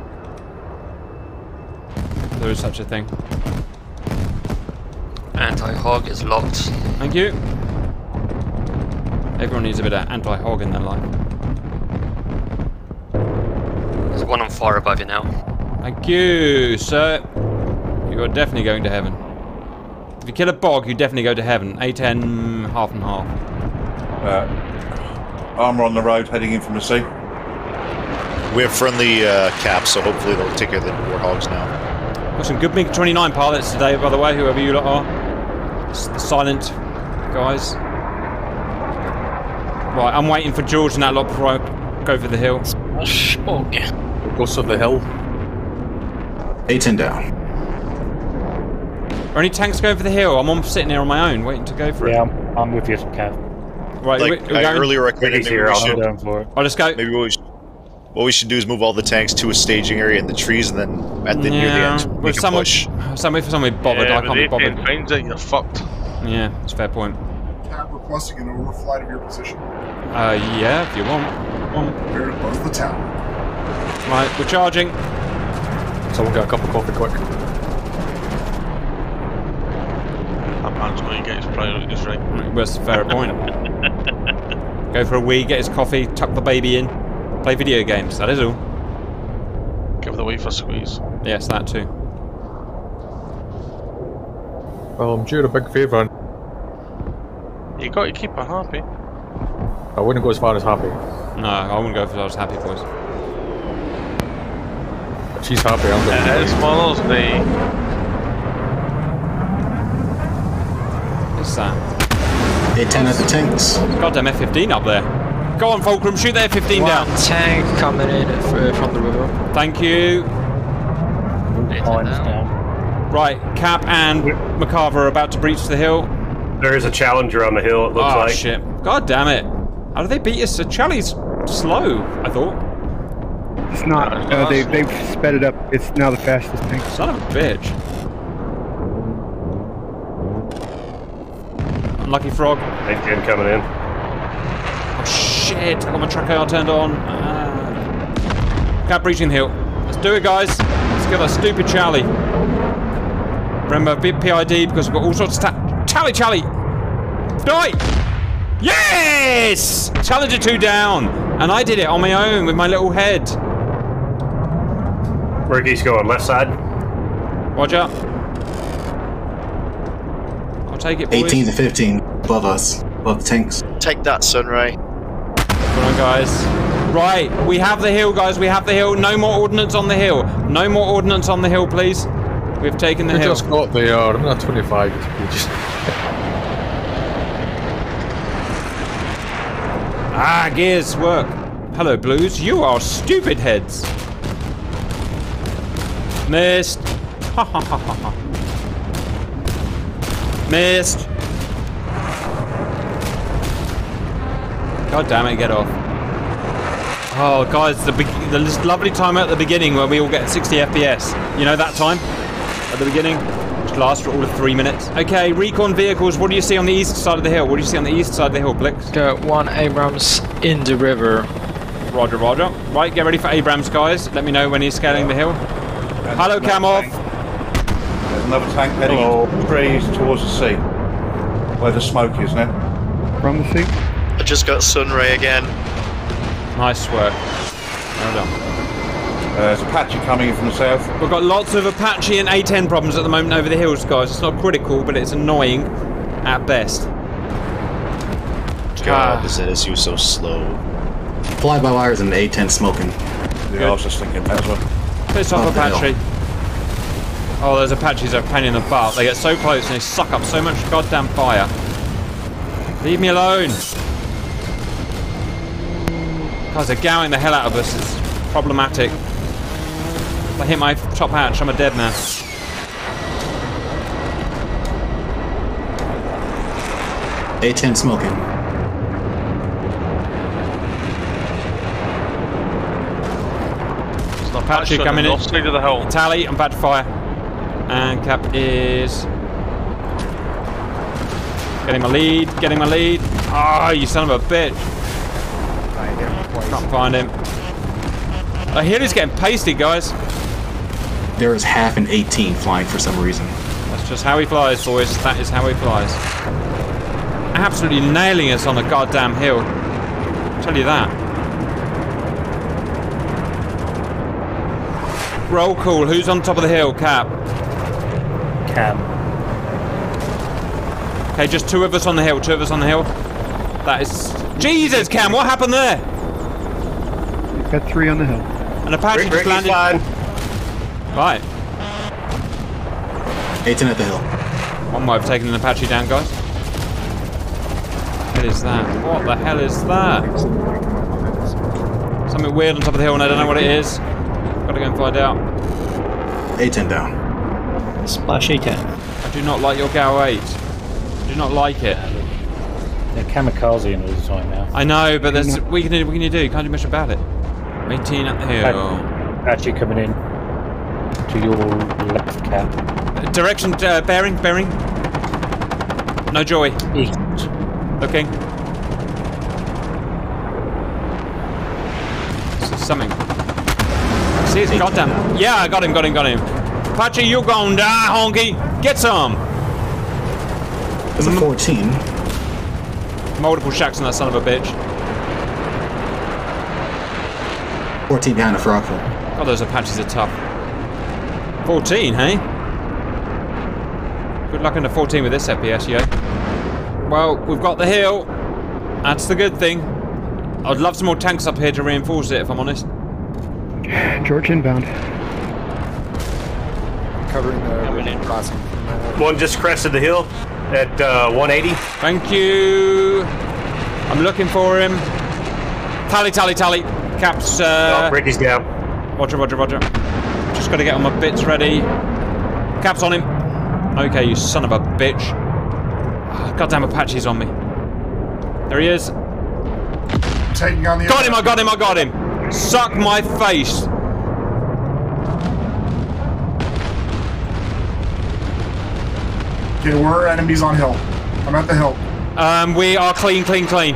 S1: There is such a thing.
S22: Anti-hog is locked.
S1: Thank you. Everyone needs a bit of anti hog in their life.
S22: There's one on fire above you now.
S1: Thank you, sir. You are definitely going to heaven. If you kill a bog, you definitely go to heaven. A10, half and half.
S12: Uh, armor on the road heading in from the sea.
S8: We have friendly uh, caps, so hopefully they'll take care of the warthogs now.
S1: Got some good MiG 29 pilots today, by the way, whoever you lot are. S- The silent guys. Right, I'm waiting for George and that lot before I go for the hill.
S16: Shog.
S19: Goes up the hill.
S5: A10 down.
S1: Are any tanks going for the hill? I'm on, sitting here on my own, waiting to go for
S16: Yeah,
S1: it.
S16: I'm, I'm with you, Cav.
S1: Right,
S8: Like
S1: we, we're
S8: I
S1: going.
S8: earlier recommended, maybe
S16: here,
S8: we
S16: I'll
S8: should,
S16: for it.
S1: I'll just go.
S8: maybe what we, should, what we should do is move all the tanks to a staging area in the trees, and then at the near the
S1: Yeah,
S8: end,
S1: with
S8: make a
S1: someone,
S8: push.
S1: someone, if someone bothered,
S23: yeah,
S1: I can't be bothered.
S23: if finds it, you're fucked.
S1: Yeah, it's a fair point.
S11: Cap requesting an overflight of your position.
S1: Uh, yeah, if you want. want.
S11: Prepare to buzz the tower.
S1: Right, we're charging.
S19: Someone get a cup of coffee quick.
S23: That man's going to get his priorities right.
S1: Right, That's a fair point. Go for a wee, get his coffee, tuck the baby in, play video games. That is all.
S23: Give the wife a squeeze.
S1: Yes, that too.
S19: Well, I'm due a big favour. and
S23: You got to keep her happy.
S19: I wouldn't go as far as happy.
S1: No, I wouldn't go as far as happy boys.
S19: But she's happy. I'm going
S23: It is Mother's Day.
S1: What's that?
S5: A10 at the tanks.
S1: Goddamn F-15 up there. Go on, Fulcrum, shoot the F-15
S14: One
S1: down.
S14: tank coming in f- from the river.
S1: Thank you.
S16: Points down.
S1: Right, Cap and Merkava are about to breach the hill.
S6: There is a challenger on the hill, it looks
S1: oh,
S6: like.
S1: shit. God damn it. How did they beat us? So Charlie's slow, I thought.
S20: It's not. Uh, they they've sped it up. It's now the fastest thing.
S1: Son of a bitch. Unlucky frog.
S6: A10 coming in.
S1: Oh shit, I got my TrackIR turned on. Uh, Cap breaching the hill. Let's do it, guys. Let's get that stupid Charlie. Remember, big PID because we've got all sorts of stuff. Charlie, Charlie! Die! Yes! Challenger 2 down! And I did it on my own with my little head.
S6: Where geese going? Left side?
S1: Roger. I'll take it, boys.
S5: 18 to 15 above us, above the tanks.
S8: Take that, Sunray.
S1: Come on, guys. Right, we have the hill, guys. We have the hill. No more ordnance on the hill. No more ordnance on the hill, please. We've taken the hill.
S19: We
S1: hill.
S19: just got the. Uh, I'm not 25. We just.
S1: Ah, gears work. Hello, Blues. You are stupid heads. Missed. Ha ha ha ha ha. Missed. God damn it, get off. Oh, guys, the, the this lovely time at the beginning where we all get 60 FPS. You know that time? At the beginning? Which lasts for all of three minutes. Okay, recon vehicles. What do you see on the east side of the hill? What do you see on the east side of the hill, Blix?
S14: Got one Abrams in the river.
S1: Roger, roger. Right, get ready for Abrams, guys. Let me know when he's scaling the hill. Hello, Kamov.
S12: There's another tank heading into the trees towards the sea. Where the smoke is now.
S20: From the sea?
S8: I just got Sunray again.
S1: Nice work. Well done.
S12: Uh, there's Apache coming in from the south.
S1: We've got lots of Apache and A10 problems at the moment over the hills, guys. It's not critical, but it's annoying at best.
S8: God,
S1: Ah.
S8: this ZSU so slow.
S5: Fly by wires and A10 smoking.
S12: Yeah, I was just thinking that as well.
S1: Piss off,
S5: Up the hill.
S1: Apache. Oh, those Apaches are a pain in the butt. They get so close and they suck up so much goddamn fire. Leave me alone. Guys, they're gowing the hell out of us. It's problematic. If I hit my top hatch, I'm a dead man.
S5: A10 smoking.
S1: Apache
S23: That's on
S1: coming in.
S23: north side of the hill.
S1: Tally, I'm about to fire. And Cap is... Getting my lead, getting my lead. Ah, you son of a bitch. Can't find him. I hear he's getting pasted, guys.
S5: There is half an 18 flying for some reason.
S1: That's just how he flies, boys. That is how he flies. Absolutely nailing us on the goddamn hill. tell you that. Roll call. Who's on top of the hill? Cap.
S16: Cam.
S1: Okay, just two of us on the hill. Two of us on the hill. That is... Jesus, Cam, what happened there?
S20: Got three on the hill.
S1: An Apache
S6: Rick,
S1: just landed...
S6: fine.
S1: Right.
S5: A10 at the hill.
S1: One way of taking an Apache down, guys. What is that? What the hell is that? Something weird on top of the hill and I don't know what it is. Gotta go and find out.
S5: A10 down.
S21: Splash A10.
S1: I do not like your GAU-8. I do not like it.
S21: They're kamikaze all the time now.
S1: I know, but there's what can you, what can you do? You can't do much about it. 18 up the hill.
S21: Actually coming in to your left cap.
S1: Direction, uh, bearing, bearing. No joy.
S21: East.
S1: Looking. See something. It's goddamn. Yeah, I got him, got him, got him. Patchy, you gonna die, honky. Get some.
S5: There's a 14.
S1: Multiple shacks on that son of a bitch.
S5: 14 behind the frogfoot.
S1: God, those Apaches are tough. 14, hey? Good luck under 14 with this FPS, yo. Well, we've got the hill. That's the good thing. I'd love some more tanks up here to reinforce it, if I'm honest.
S20: George inbound.
S7: Covering the crossing.
S6: One just crested the hill at uh, 180.
S1: Thank you. I'm looking for him. Tally, tally, tally. Caps. Uh,
S6: oh, Ricky's down.
S1: Roger, roger, roger. Just got to get all my bits ready. Caps on him. Okay, you son of a bitch. Oh, goddamn Apache's on me. There he is.
S11: Taking on the
S1: Got him, I got him, I got him. Suck my face.
S11: Okay, we're enemies on hill. I'm at the hill.
S1: Um, we are clean, clean, clean.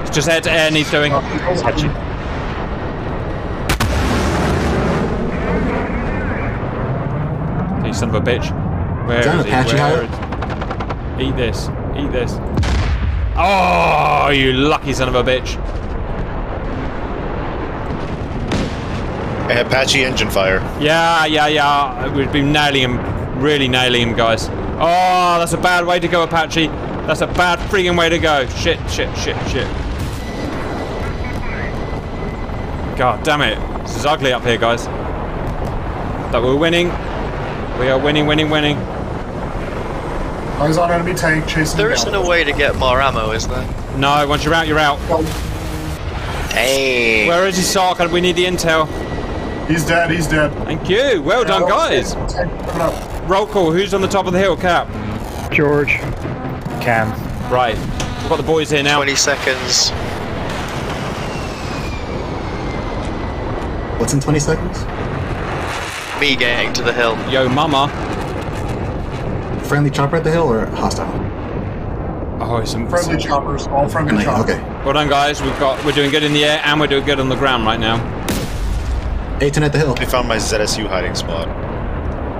S1: It's just air to air needs doing. You son of a bitch. Where
S5: Is
S1: is he?
S5: Apache
S1: Where is- Eat this. Eat this. Oh, you lucky son of a bitch.
S8: Apache engine fire.
S1: Yeah, yeah, yeah. We've been nailing him. Really nailing him, guys. Oh, that's a bad way to go, Apache. That's a bad freaking way to go. Shit, shit, shit, shit. God damn it. This is ugly up here, guys. That we're winning. We are winning, winning, winning.
S11: Eyes on enemy tank chasing
S22: There
S11: me
S22: isn't a way to get more ammo, is there?
S1: No, once you're out, you're out.
S22: Dang.
S1: Where is he, Sark? We need the intel.
S11: He's dead, he's dead.
S1: Thank you. Well done, guys. Roll call. Who's on the top of the hill, Cap?
S20: George.
S21: Cam.
S1: Right. We've got the boys here now.
S22: 20 seconds.
S5: What's in 20 seconds?
S22: Me getting to the hill.
S1: Yo, mama.
S5: Friendly chopper at the hill or hostile?
S1: Oh, some
S11: Friendly choppers, all friendly
S5: Friendly,
S11: choppers.
S5: okay.
S1: Well done, guys. We've got we're doing good in the air and we're doing good on the ground right now.
S5: 18 at the hill.
S8: They found my ZSU hiding spot.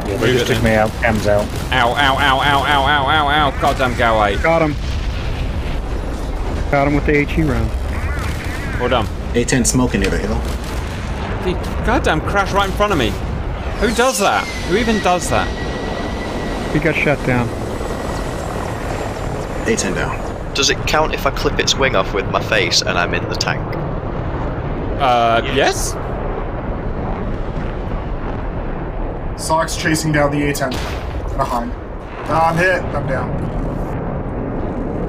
S21: Yeah, they just took me out. M's out.
S1: Ow, ow, ow, ow, ow, ow, ow, ow. Goddamn Galway.
S20: Got him. Got him with the HE round.
S1: Well done.
S5: A10 smoking near the hill.
S1: The goddamn crash right in front of me. Who does that? Who even does that?
S20: He got shut down.
S5: A10 down.
S22: Does it count if I clip its wing off with my face and I'm in the tank?
S1: Uh, yes. yes?
S11: Sox chasing down the A10. Behind. I'm hit. I'm down.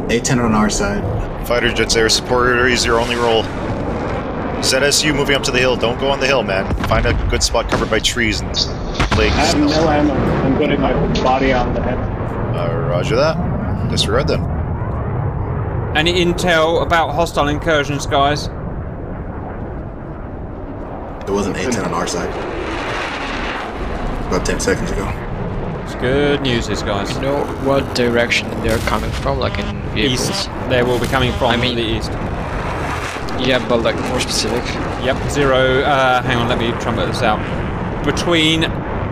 S5: A10 on our side.
S8: Fighter jets air supporter is your only role. ZSU moving up to the hill. Don't go on the hill, man. Find a good spot covered by trees and lakes.
S16: I have no ammo. I'm putting my body on the head.
S8: Uh, roger that. Disregard then.
S1: Any intel about hostile incursions, guys?
S5: There wasn't A10 on our side. About 10 seconds ago.
S1: It's good news, this guys.
S14: You know what direction they're coming from, like in vehicles?
S1: East. They will be coming from
S14: I mean-
S1: the east.
S14: Yeah, but like more specific.
S1: Yep, zero. Uh, hang on, let me trumpet this out. Between,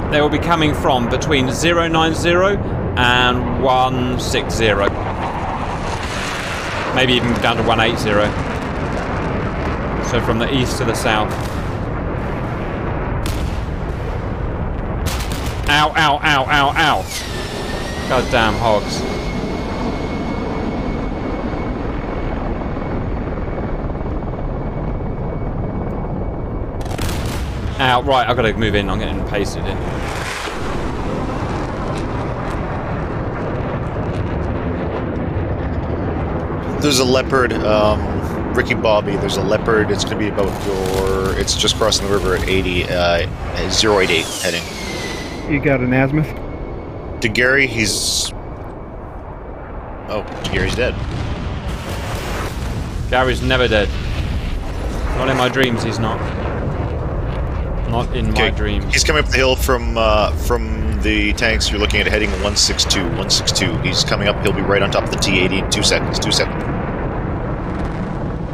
S1: they will be coming from between 090 and 160. Maybe even down to 180. So from the east to the south. Ow, ow, ow, ow, ow. Goddamn hogs. Ow, right, I've got to move in. I'm getting pasted in.
S8: There's a leopard, um, Ricky Bobby. There's a leopard. It's going to be about your. It's just crossing the river at 80, uh, 088 heading.
S20: You got an azimuth?
S8: To Gary, he's. Oh, Gary's dead.
S1: Gary's never dead. Not in my dreams, he's not. Not in my dreams.
S8: He's coming up the hill from uh, from the tanks. You're looking at heading 162. 162. He's coming up. He'll be right on top of the T80 in two seconds. Two seconds.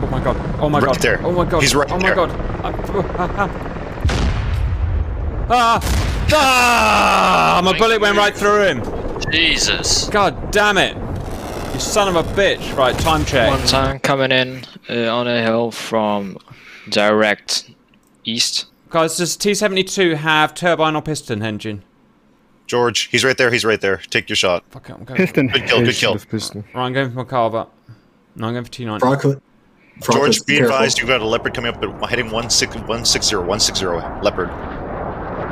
S1: Oh my god. Oh my
S8: Right
S1: god.
S8: there.
S1: Oh my god.
S8: He's right
S1: Oh my
S8: there.
S1: god. Ah! Ah! My bullet went right through him.
S14: Jesus.
S1: God damn it. You son of a bitch. Right, time check.
S14: One tank coming in uh, on a hill from direct east.
S1: Guys, does T72 have turbine or piston engine?
S8: George, he's right there. He's right there. Take your shot.
S1: Fuck it, I'm going
S20: Piston.
S8: Good kill. Good kill.
S1: Right, I'm going for Merkava. No, I'm going for T90.
S5: Frog,
S8: George, be advised, you've got a leopard coming up at heading 160, 160, 160 leopard.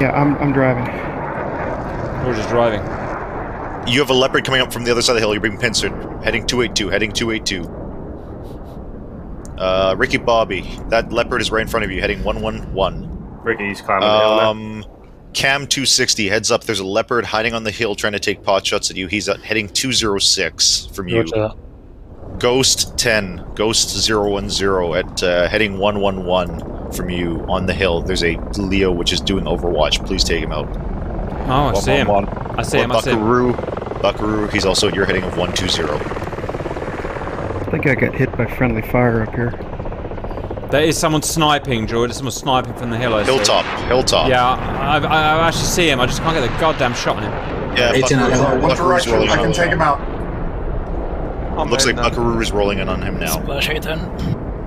S20: Yeah, I'm, I'm driving.
S1: George is driving.
S8: You have a leopard coming up from the other side of the hill. You're being pincered. Heading 282. Heading 282. Uh, Ricky Bobby, that leopard is right in front of you. Heading 111.
S6: Ricky's climbing the hill now.
S8: Um, Cam 260 heads up. There's a leopard hiding on the hill trying to take pot shots at you. He's at heading 206 from you.
S21: Roger that.
S8: Ghost 10, Ghost 010 at uh, heading 111 from you on the hill. There's a Leo which is doing Overwatch. Please take him out.
S1: Oh, I see him. I see him, I see him.
S8: Buckaroo. Buckaroo, he's also at your heading of 120.
S20: I think I got hit by friendly fire up here.
S1: There is someone sniping, George. There's someone sniping from the hill. I see.
S8: Hilltop, hilltop.
S1: Yeah, I, I, I actually see him. I just can't get the goddamn shot on him.
S8: Yeah,
S5: Eighteen
S8: Buckaroo,
S5: on
S11: One
S8: Buckaroo's
S11: direction,
S8: rolling
S11: I can take him out.
S8: Looks like Buckaroo is rolling in on him now.
S14: Splash it then.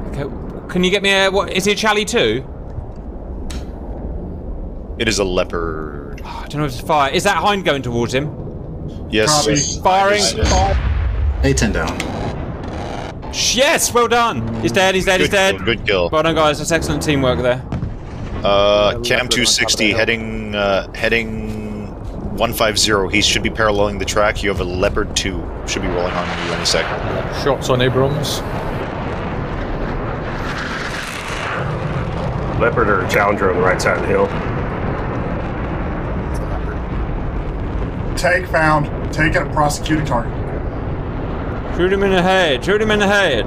S1: Okay, can you get me a what? Is it Charlie too?
S8: It is a leopard.
S1: I don't know if it's fire. Is that Hind going towards him?
S8: Yes.
S11: Copy.
S1: Firing.
S5: A10 down.
S1: Yes, well done. He's dead. He's dead. He's
S8: Good
S1: dead.
S8: kill, good kill.
S1: Well done, guys. That's excellent teamwork there.
S8: Uh, Cam 260 heading uh, heading 150. He should be paralleling the track. You have a Leopard 2. Should be rolling on you any second.
S19: Shots on Abrams.
S6: Leopard or Challenger on the right side of the hill.
S11: Tank found. Take it. Prosecuting target.
S1: Shoot him in the head. Shoot him in the head.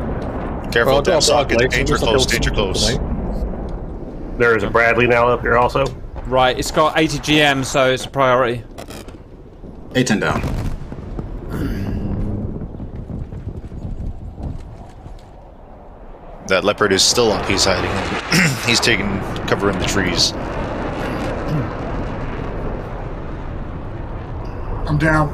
S8: Careful,
S19: Well,
S8: damn
S19: I'll
S8: Danger close, danger close.
S6: There is a Bradley now up here also.
S1: Right, it's got ATGM, so it's a priority.
S5: A10 down.
S8: That Leopard is still up. He's hiding. He's taking cover in the trees.
S11: I'm down.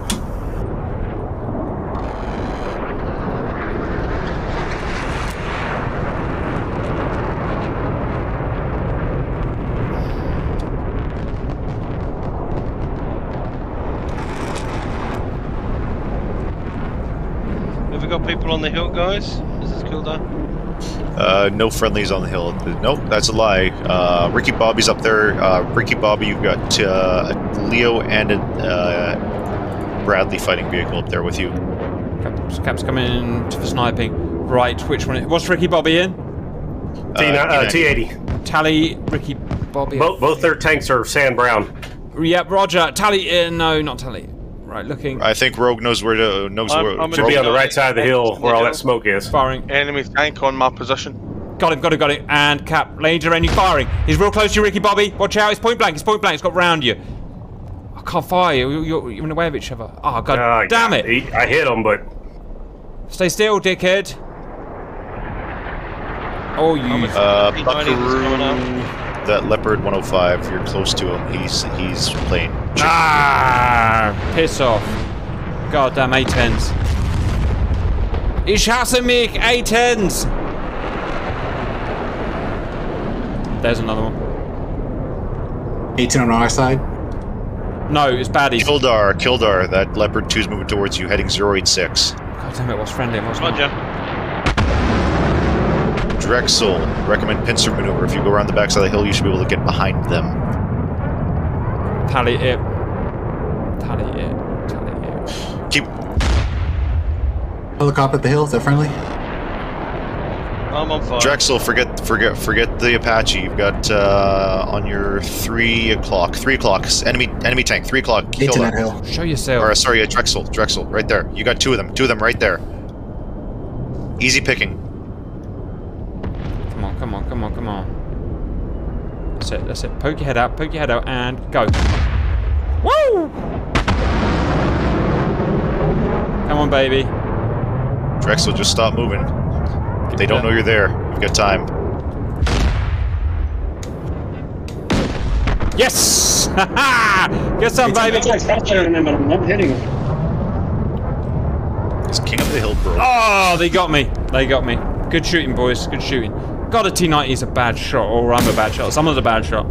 S23: Have we got people on the hill, guys? Is this cool down?
S8: Uh, no friendlies on the hill. Nope, that's a lie. Uh, Ricky Bobby's up there. Uh, Ricky Bobby, you've got uh, a Leo and a uh, Bradley fighting vehicle up there with you.
S1: Cap's, Cap's coming in for sniping. Right, which one? What's Ricky Bobby in?
S6: T, uh, T80.
S1: Tally, Ricky Bobby.
S6: Both, both their tanks are Sand Brown.
S1: Yep, Roger. Tally, uh, no, not Tally. Right, looking.
S8: I think Rogue knows where to knows
S23: I'm-
S8: where.
S23: I'm
S6: Should be on the right side of the hill where all that smoke is.
S1: Firing.
S23: Enemy tank on my position.
S1: Got him, got him, got him. And Cap, Ranger, any firing. He's real close to you, Ricky Bobby. Watch out, it's point blank, it's point blank, it's got round you. I can't fire you, you're, you're in the way of each other. Oh, god
S6: Uh,
S1: damn it.
S6: he- I hit him, but
S1: Stay still, dickhead. Oh, you.
S8: Uh, Buckaroo,
S23: going out.
S8: That Leopard 105. You're close to him. He's he's playing.
S1: Ah, piss off. Goddamn A10s. Ich hasse mich, A10s! There's another one.
S5: A10 on our side.
S1: No, it's baddies.
S8: Kildar, Kildar, that Leopard 2's moving towards you, heading 086.
S1: God damn it, what's friendly and what's not?
S23: Roger.
S8: Drexel, recommend pincer maneuver. If you go around the backside of the hill, you should be able to get behind them.
S1: Tally it. Tally it. Tally it.
S8: Keep.
S5: Helicopter at the hill. Is that friendly?
S23: I'm on fire.
S8: Drexel, forget, forget, forget the Apache. You've got uh, on your three o'clock, three o'clock. Enemy, enemy tank, three o'clock. Kill
S5: Eight to
S8: them.
S5: that hill.
S1: Show yourself.
S8: Or uh, sorry, uh, Drexel, Drexel, right there. You got two of them, two of them right there. Easy picking.
S1: Come on, come on, come on, come on. That's it, that's it. Poke your head out, poke your head out, and go. Woo! Come on, baby.
S8: Drexel, just stop moving.
S1: Give
S8: They don't know you're there. You've got time.
S1: Yes! Get some, baby!
S16: That's like faster than him, but I'm not hitting him.
S8: It's King of the Hill, bro.
S1: Oh, they got me. They got me. Good shooting, boys. Good shooting. God, a T90 is a bad shot, or I'm a bad shot. Someone's a bad shot.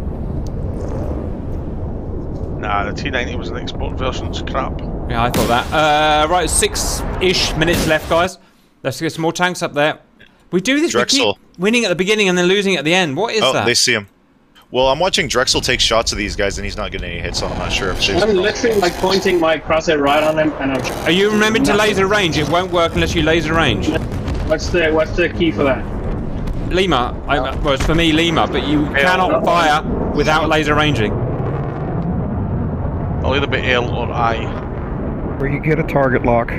S23: Nah, the T90 was an export version. It's crap.
S1: Yeah, I thought that. Uh, right, six-ish minutes left, guys. Let's get some more tanks up there. We do this. We
S8: Drexel.
S1: keep winning at the beginning and then losing at the end. What is
S8: oh,
S1: that?
S8: they see him. Well, I'm watching Drexel take shots of these guys, and he's not getting any hits, so I'm not sure if there's.
S16: I'm literally like pointing my crosshair right on him, and I'm.
S1: Are you remembering to laser range? It won't work unless you laser range.
S16: What's the What's the key for that?
S1: Lima, I, well, it's for me Lima, but you cannot fire without laser ranging.
S23: I'll either be L or I.
S20: Or you get a target lock.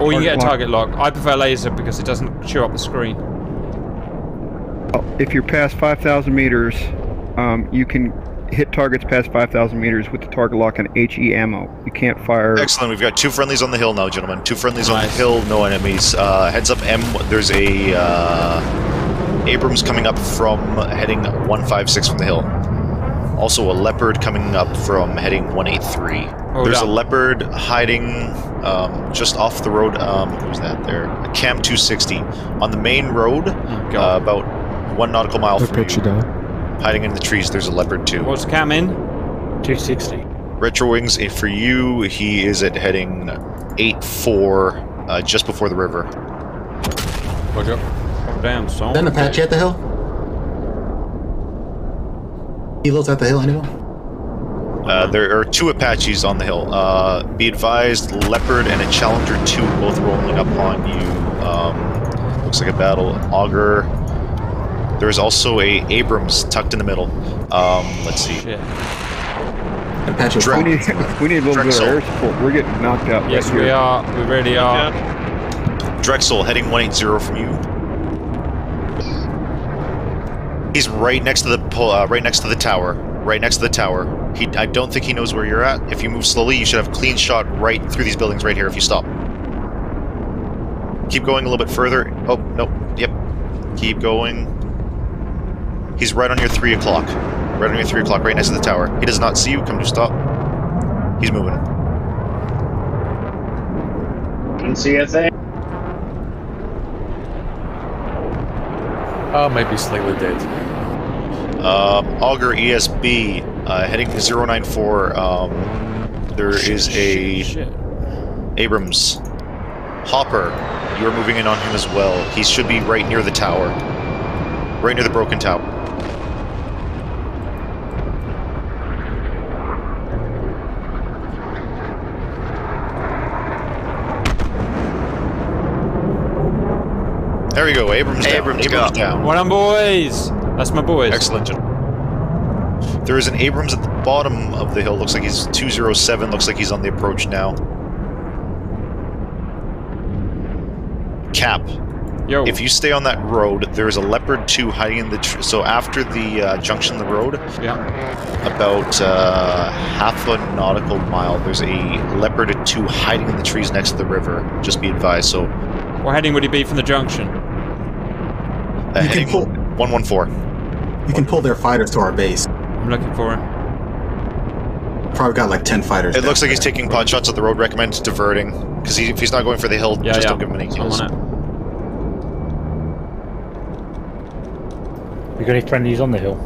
S1: Or you get a target lock. I prefer laser because it doesn't chew up the screen.
S20: Oh, If you're past 5,000 meters, um, you can hit targets past 5,000 meters with the target lock and HE ammo. You can't fire.
S8: Excellent. We've got two friendlies on the hill now, gentlemen. Two friendlies on the hill, no enemies. Uh, heads up, M. There's a uh, Abrams coming up from heading 156 from the hill. Also, a leopard coming up from heading 183.
S1: Hold
S8: There's
S1: up.
S8: a leopard hiding um, just off the road. Um, who's that there? A Cam 260 on the main road, uh, about one nautical mile from
S17: Apache
S8: you.
S17: down.
S8: Hiding in the trees. There's a leopard too.
S1: What's Cam in?
S21: 260.
S8: Retro Wings, eh, for you, he is at heading 8-4, uh, just before the river.
S19: Roger.
S1: Damn, son.
S5: Then Apache at the hill. Helos at the hill, anyone?
S8: Uh, there are two Apaches on the hill. Uh, be advised, Leopard and a Challenger 2 both rolling up on you. Um, looks like a battle. Auger. There's also a Abrams tucked in the middle. Um, let's see.
S1: Shit.
S5: Apache
S8: Dra-
S20: We need, we need a little bit of air support. We're getting knocked out.
S1: Yes,
S20: right
S1: we
S20: here.
S1: are. We really are.
S8: Drexel heading 180 from you. He's right next to the uh, right next to the tower. Right next to the tower. He I don't think he knows where you're at. If you move slowly, you should have a clean shot right through these buildings right here if you stop. Keep going a little bit further. Oh, no. Yep. Keep going. He's right on your 3 o'clock. Right on your 3 o'clock, right next to the tower. He does not see you. Come to stop. He's moving.
S16: Didn't see a thing.
S19: Oh, might be slightly dead.
S8: Um, Augur ESB uh, heading 094. Um, there is a
S1: Shit.
S8: Abrams Hopper. You are moving in on him as well. He should be right near the tower, right near the broken tower. There we go. Abrams, down.
S22: Abrams
S8: Abrams down.
S1: Well done, boys. That's my boys.
S8: Excellent. There is an Abrams at the bottom of the hill. Looks like he's 207. Looks like he's on the approach now. Cap.
S1: Yo.
S8: If you stay on that road, there is a Leopard 2 hiding in the tr- So after the uh, junction of the road,
S1: Yeah.
S8: about uh, half a nautical mile, there's a Leopard 2 hiding in the trees next to the river. Just be advised. So
S1: What heading would he be from the junction?
S5: You can pull-
S8: 114.
S5: You can pull their fighters to our base.
S1: I'm looking for him.
S5: Probably got like 10 fighters.
S8: It looks like he's taking pot shots at the road. Recommend diverting because he, if he's not going for the hill,
S1: Yeah,
S8: just
S1: yeah.
S8: don't give him any
S1: I'm
S8: kills.
S1: on it.
S21: You got any friendlies on the hill?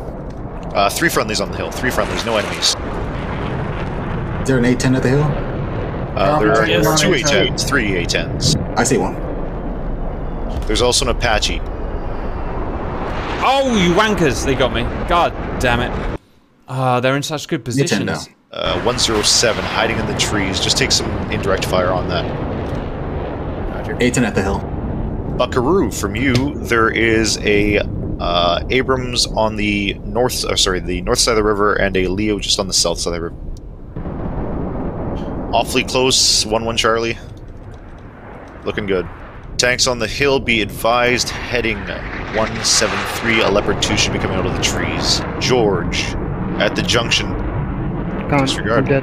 S8: Uh, three friendlies on the hill. Three friendlies, no enemies.
S5: Is there an A10 at the hill?
S8: Uh, there are
S11: Yes.
S8: two A10s, three A10s.
S5: I see one.
S8: There's also an Apache.
S1: Oh, you wankers! They got me. God damn it. Ah, they're in such good
S5: A10
S1: positions.
S8: Uh, 107 hiding in the trees. Just take some indirect fire on that.
S5: A10 at the hill.
S8: Buckaroo, from you, there is a uh, Abrams on the north, uh, sorry, the north side of the river, and a Leo just on the south side of the river. Awfully close, 1-1 Charlie. Looking good. Tanks on the hill, be advised, heading 173, a Leopard 2 should be coming out of the trees. George, at the junction.
S20: Gone.
S8: Disregard.
S20: I'm dead.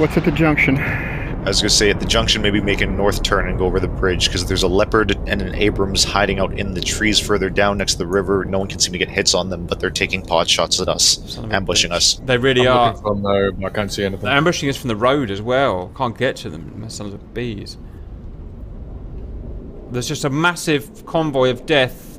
S20: What's at the junction?
S8: I was going to say, at the junction, maybe make a north turn and go over the bridge, because there's a Leopard and an Abrams hiding out in the trees further down next to the river. No one can seem to get hits on them, but they're taking pot shots at us, ambushing us.
S1: They really
S19: I'm
S1: are.
S19: looking from there, I can't see anything.
S1: They're ambushing us from the road as well. Can't get to them. My sons of bees. There's just a massive convoy of death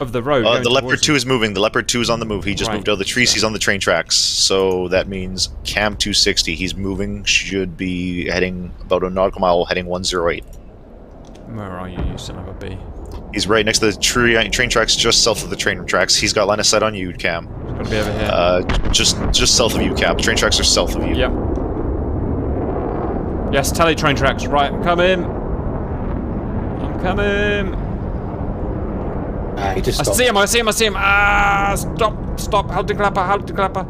S1: of the road.
S8: Uh, the Leopard
S1: towards
S8: 2 is moving. The Leopard 2 is on the move. He just
S1: Right.
S8: moved out of the trees. He's on the train tracks. So that means Cam 260. He's moving. Should be heading about a nautical mile, heading 108.
S1: Where are you, you son of a bee?
S8: He's right next to the tree, train tracks, just south of the train tracks. He's got line of sight on you, Cam.
S1: It's gotta be over here.
S8: Uh, just just south of you, Cam. Train tracks are south of you.
S1: Yep. Yes, tally train tracks. Right, I'm coming. Coming.
S21: Ah, he just
S1: I see him, I see him, I see him. Ah, stop, stop. Halt the clapper, halt the clapper.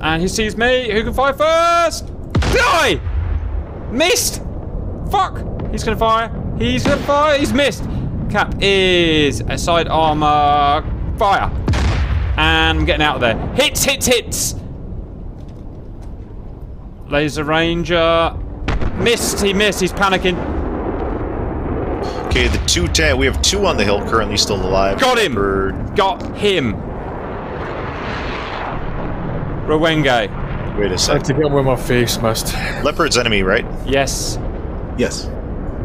S1: And he sees me. Who can fire first? Die! Missed! Fuck! He's gonna fire. He's gonna fire. He's missed. Cap is a side armor. Fire. And I'm getting out of there. Hits, hits, hits! Laser Ranger. Missed, he missed, he's panicking.
S8: Okay, the two ta- we have two on the hill currently still alive.
S1: Got him!
S8: For
S1: Got him! Rowenge.
S8: wait a
S19: I have to get with my face missed.
S8: Leopard's enemy, right?
S1: Yes.
S5: Yes.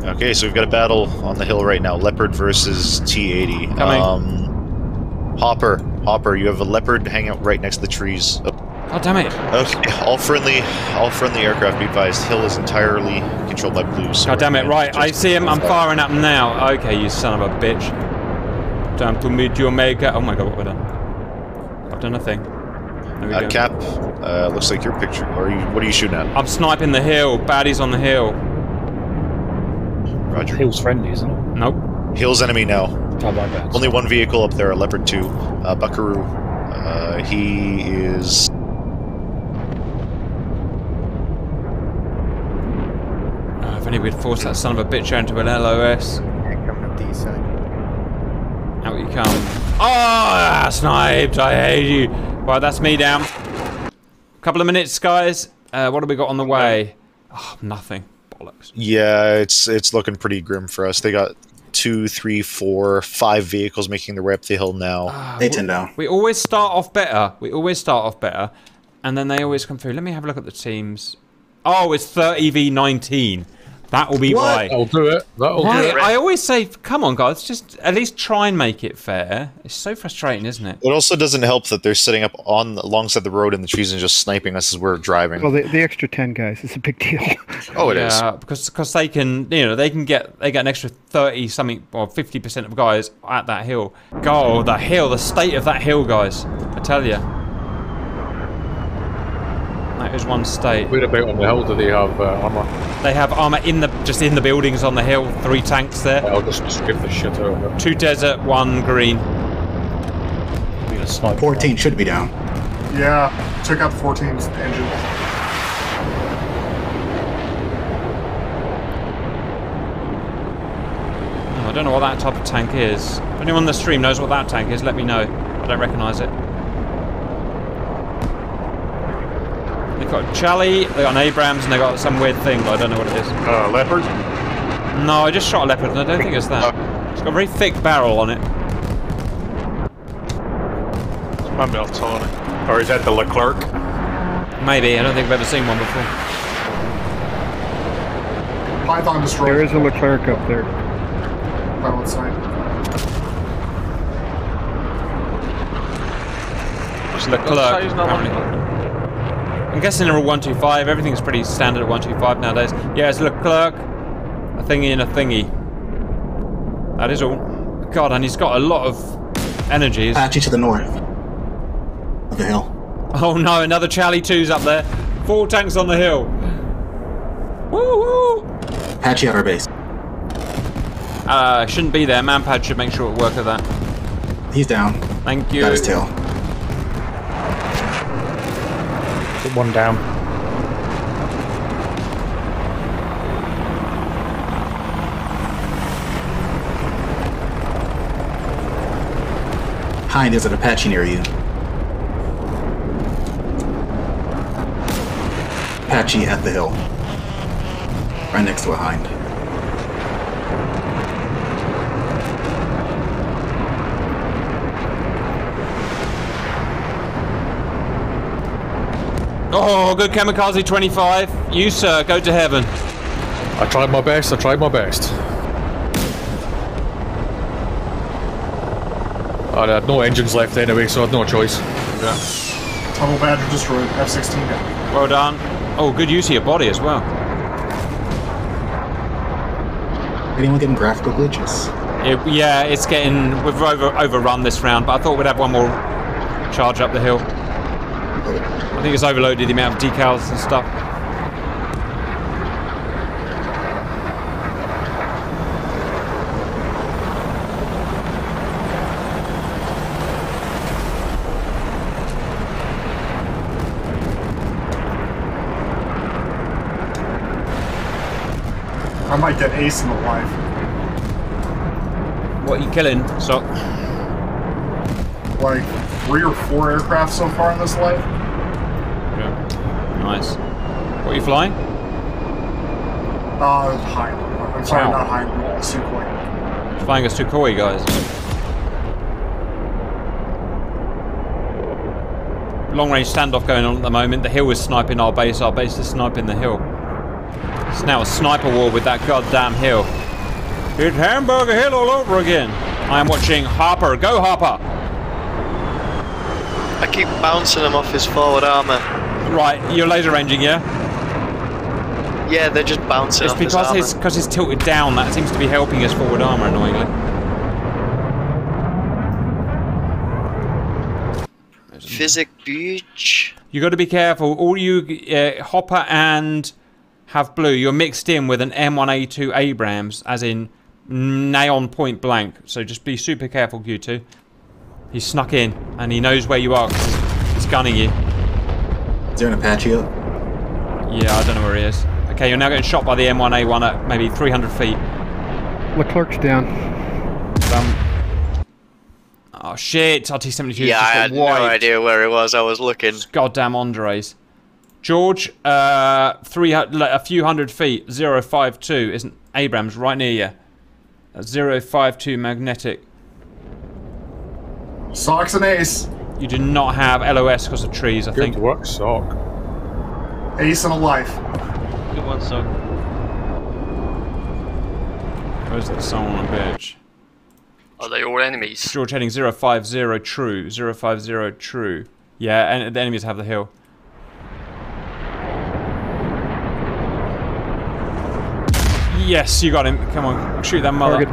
S8: Okay, so we've got a battle on the hill right now. Leopard versus T80.
S1: Coming.
S8: Um, Hopper, Hopper, you have a leopard hanging out right next to the trees. Oh,
S1: God damn it.
S8: Okay, all friendly, all friendly aircraft. Be advised, hill is entirely controlled by blues.
S1: God damn it, right, I see him, I'm firing at him now. Okay, you son of a bitch. Time to meet your maker. Oh my god, what have I done? I've done a thing. There we
S8: Uh,
S1: go.
S8: Cap, uh, looks like your picture. Or are you, what are you shooting at?
S1: I'm sniping the hill. Baddies on the hill.
S8: Roger.
S21: Hill's friendly, isn't it?
S1: Nope.
S8: Hill's enemy now.
S21: Oh, my bad.
S8: Only one vehicle up there, a Leopard 2. Uh, Buckaroo. Uh, he is.
S1: Oh, if only we'd force that son of a bitch into an LOS.
S7: Yeah, coming up the east side.
S1: Out you come. Oh, ah, sniped. I hate you. Right, that's me down. Couple of minutes, guys. Uh, what have we got on the way? Oh, nothing. Bollocks.
S8: Yeah, it's it's looking pretty grim for us. They got two, three, four, five vehicles making their way up the hill now.
S5: Ah, A10 down.
S1: We always start off better. We always start off better. And then they always come through. Let me have a look at the teams. Oh, it's 30 v 19. That will be why.
S19: That'll do it. That'll
S1: Why?
S19: do it.
S1: I always say, come on, guys, just at least try and make it fair. It's so frustrating, isn't it?
S8: It also doesn't help that they're sitting up on alongside the road in the trees and just sniping us as we're driving.
S20: Well, the, the extra 10 guys is a big deal.
S8: oh, it is.
S1: yeah, because because they can, you know, they can get they get an extra 30 something or 50 percent of guys at that hill. Go the hill, the state of that hill, guys. I tell you, that is one state.
S19: Where about on the hill do they have uh, armour?
S1: They have armor in the just in the buildings on the hill. Three tanks there.
S19: I'll just strip the shit out of it.
S1: Two desert, one green.
S5: 14 should be down.
S11: Yeah, took out 14's engine.
S1: Oh, I don't know what that type of tank is. If anyone on the stream knows what that tank is, let me know. I don't recognise it. They've got a Charlie, they got an Abrams, and they've got some weird thing, but I don't know what it is.
S6: Uh, leopard?
S1: No, I just shot a leopard, and I don't think it's that. It's got a very thick barrel on it.
S23: Might be autonomy.
S6: Or is that the Leclerc?
S1: Maybe, I don't think I've ever seen one before.
S11: Python destroyed.
S20: There is a Leclerc up there.
S11: Pilot side.
S1: It's Leclerc, apparently. I'm guessing they're all 125. Everything's pretty standard at 125 nowadays. Yeah, it's Leclerc. A thingy and a thingy. That is all. God, and he's got a lot of energy.
S5: Apache to the north of the hill.
S1: Oh no, another Charlie 2's up there. Four tanks on the hill. Woo woo!
S5: Apache at our base.
S1: Uh, shouldn't be there. Manpad should make sure it work with that.
S5: He's down.
S1: Thank you.
S5: Got his tail.
S21: Put one down.
S5: Hind, there's an Apache near you. Apache at the hill. Right next to a hind.
S1: Oh, good kamikaze 25. You, sir, go to heaven.
S19: I tried my best, I tried my best. I had no engines left anyway, so I had no choice.
S1: Yeah.
S11: Tunnel Badger destroyed. F-16 down.
S1: Well done. Oh, good use of your body as well.
S5: Anyone getting graphical glitches?
S1: It, yeah, it's getting... We've over, overrun this round, but I thought we'd have one more charge up the hill. I think it's overloaded the amount of decals and stuff.
S11: I might get ace in the life.
S1: What are you killing, Sock?
S11: Like three or four aircraft so far in this life.
S1: Yeah. Nice. What are you flying?
S11: Uh, Hind. I'm sorry,
S1: Wow.
S11: not Hind. Sukhoi.
S1: Flying a Sukhoi, guys. Long range standoff going on at the moment. The hill is sniping our base. Our base is sniping the hill. It's now a sniper war with that goddamn hill. It's Hamburger Hill all over again. I am watching Harper. Go, Harper.
S22: I keep bouncing him off his forward armor.
S1: Right, you're laser ranging, yeah?
S22: Yeah, they're just bouncing
S1: It's
S22: off his
S1: because
S22: armor.
S1: it's because it's tilted down. That seems to be helping his forward armor, annoyingly.
S22: Physic beach.
S1: You got to be careful. All you uh, Hopper and have blue. You're mixed in with an M1A2 Abrams, as in nail point blank. So just be super careful, Q2. He's snuck in and he knows where you are. 'cause He's gunning you.
S5: Is there an Apache up?
S1: Yeah, I don't know where he is. Okay, you're now getting shot by the M1A1 at maybe 300 feet.
S20: Leclerc's down.
S1: Um, oh shit! RT-72
S22: Yeah, I had
S1: got
S22: no idea where it was. I was looking.
S1: Goddamn Andres. George, uh, three, like, a few hundred feet, 052 isn't Abrams right near you. That's 052 magnetic.
S11: Socks and ace.
S1: You do not have LOS because of trees, I
S19: Good
S1: think.
S19: work, Sock.
S11: Ace and a life.
S23: Good one, son.
S1: Where's that son on a bitch?
S24: Are oh, they all enemies?
S1: George heading 050 true. 050 true. Yeah, and the enemies have the hill. Yes, you got him. Come on, shoot that mother.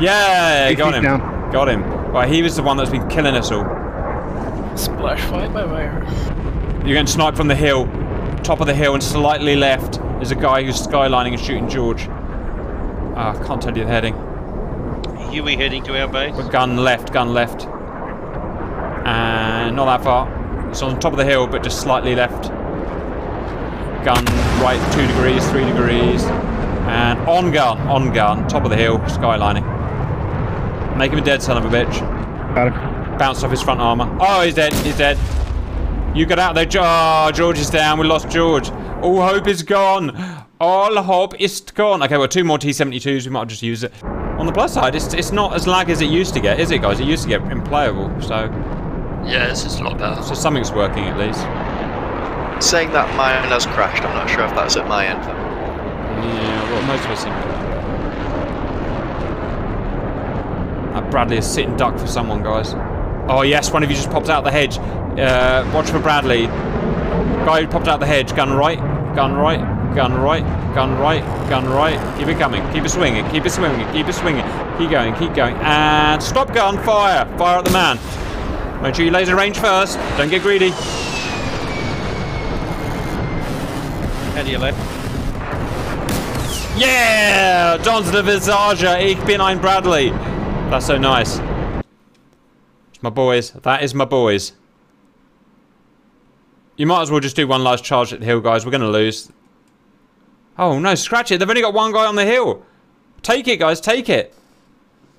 S1: Yeah, got him.
S20: down.
S1: Got him. Right, he was the one that's been killing us all.
S24: Splash fight by wire.
S1: You're getting sniped from the hill, top of the hill, and slightly left. is a guy who's skylining and shooting George. Ah, I can't tell you the heading.
S23: Huey heading to our base.
S1: But gun left, gun left. And not that far. It's on top of the hill, but just slightly left. Gun right, two degrees, three degrees. And on gun, on gun, top of the hill, skylining. Make him a dead son of a bitch.
S20: Got him.
S1: Bounced off his front armor. Oh, he's dead, he's dead. You get out there, Jo- oh, George is down, we lost George. All hope is gone. All hope is gone. Okay, well, two more T-72s, we might just use it. On the plus side, it's, it's not as lag as it used to get, is it, guys? It used to get unplayable, so...
S24: Yeah, it's just a lot better.
S1: So something's working, at least.
S22: Saying that mine has crashed, I'm not sure if that's at my end.
S1: Yeah, well, most of us seem to. Uh, Bradley is sitting duck for someone, guys. Oh, yes, one of you just popped out the hedge. Uh, watch for Bradley. Guy who popped out the hedge. Gun right, gun right, gun right, gun right, gun right. Keep it coming. Keep it swinging. Keep it swinging. Keep it swinging. Keep going. Keep going. And stop gun. Fire. Fire at the man. Make sure you laser range first. Don't get greedy.
S23: Head to your left.
S1: Yeah! Don's the Visage, ich bin ein Bradley. That's so nice. It's my boys. That is my boys. You might as well just do one last charge at the hill, guys. We're going to lose. Oh, no, scratch it. They've only got one guy on the hill. Take it, guys. Take it.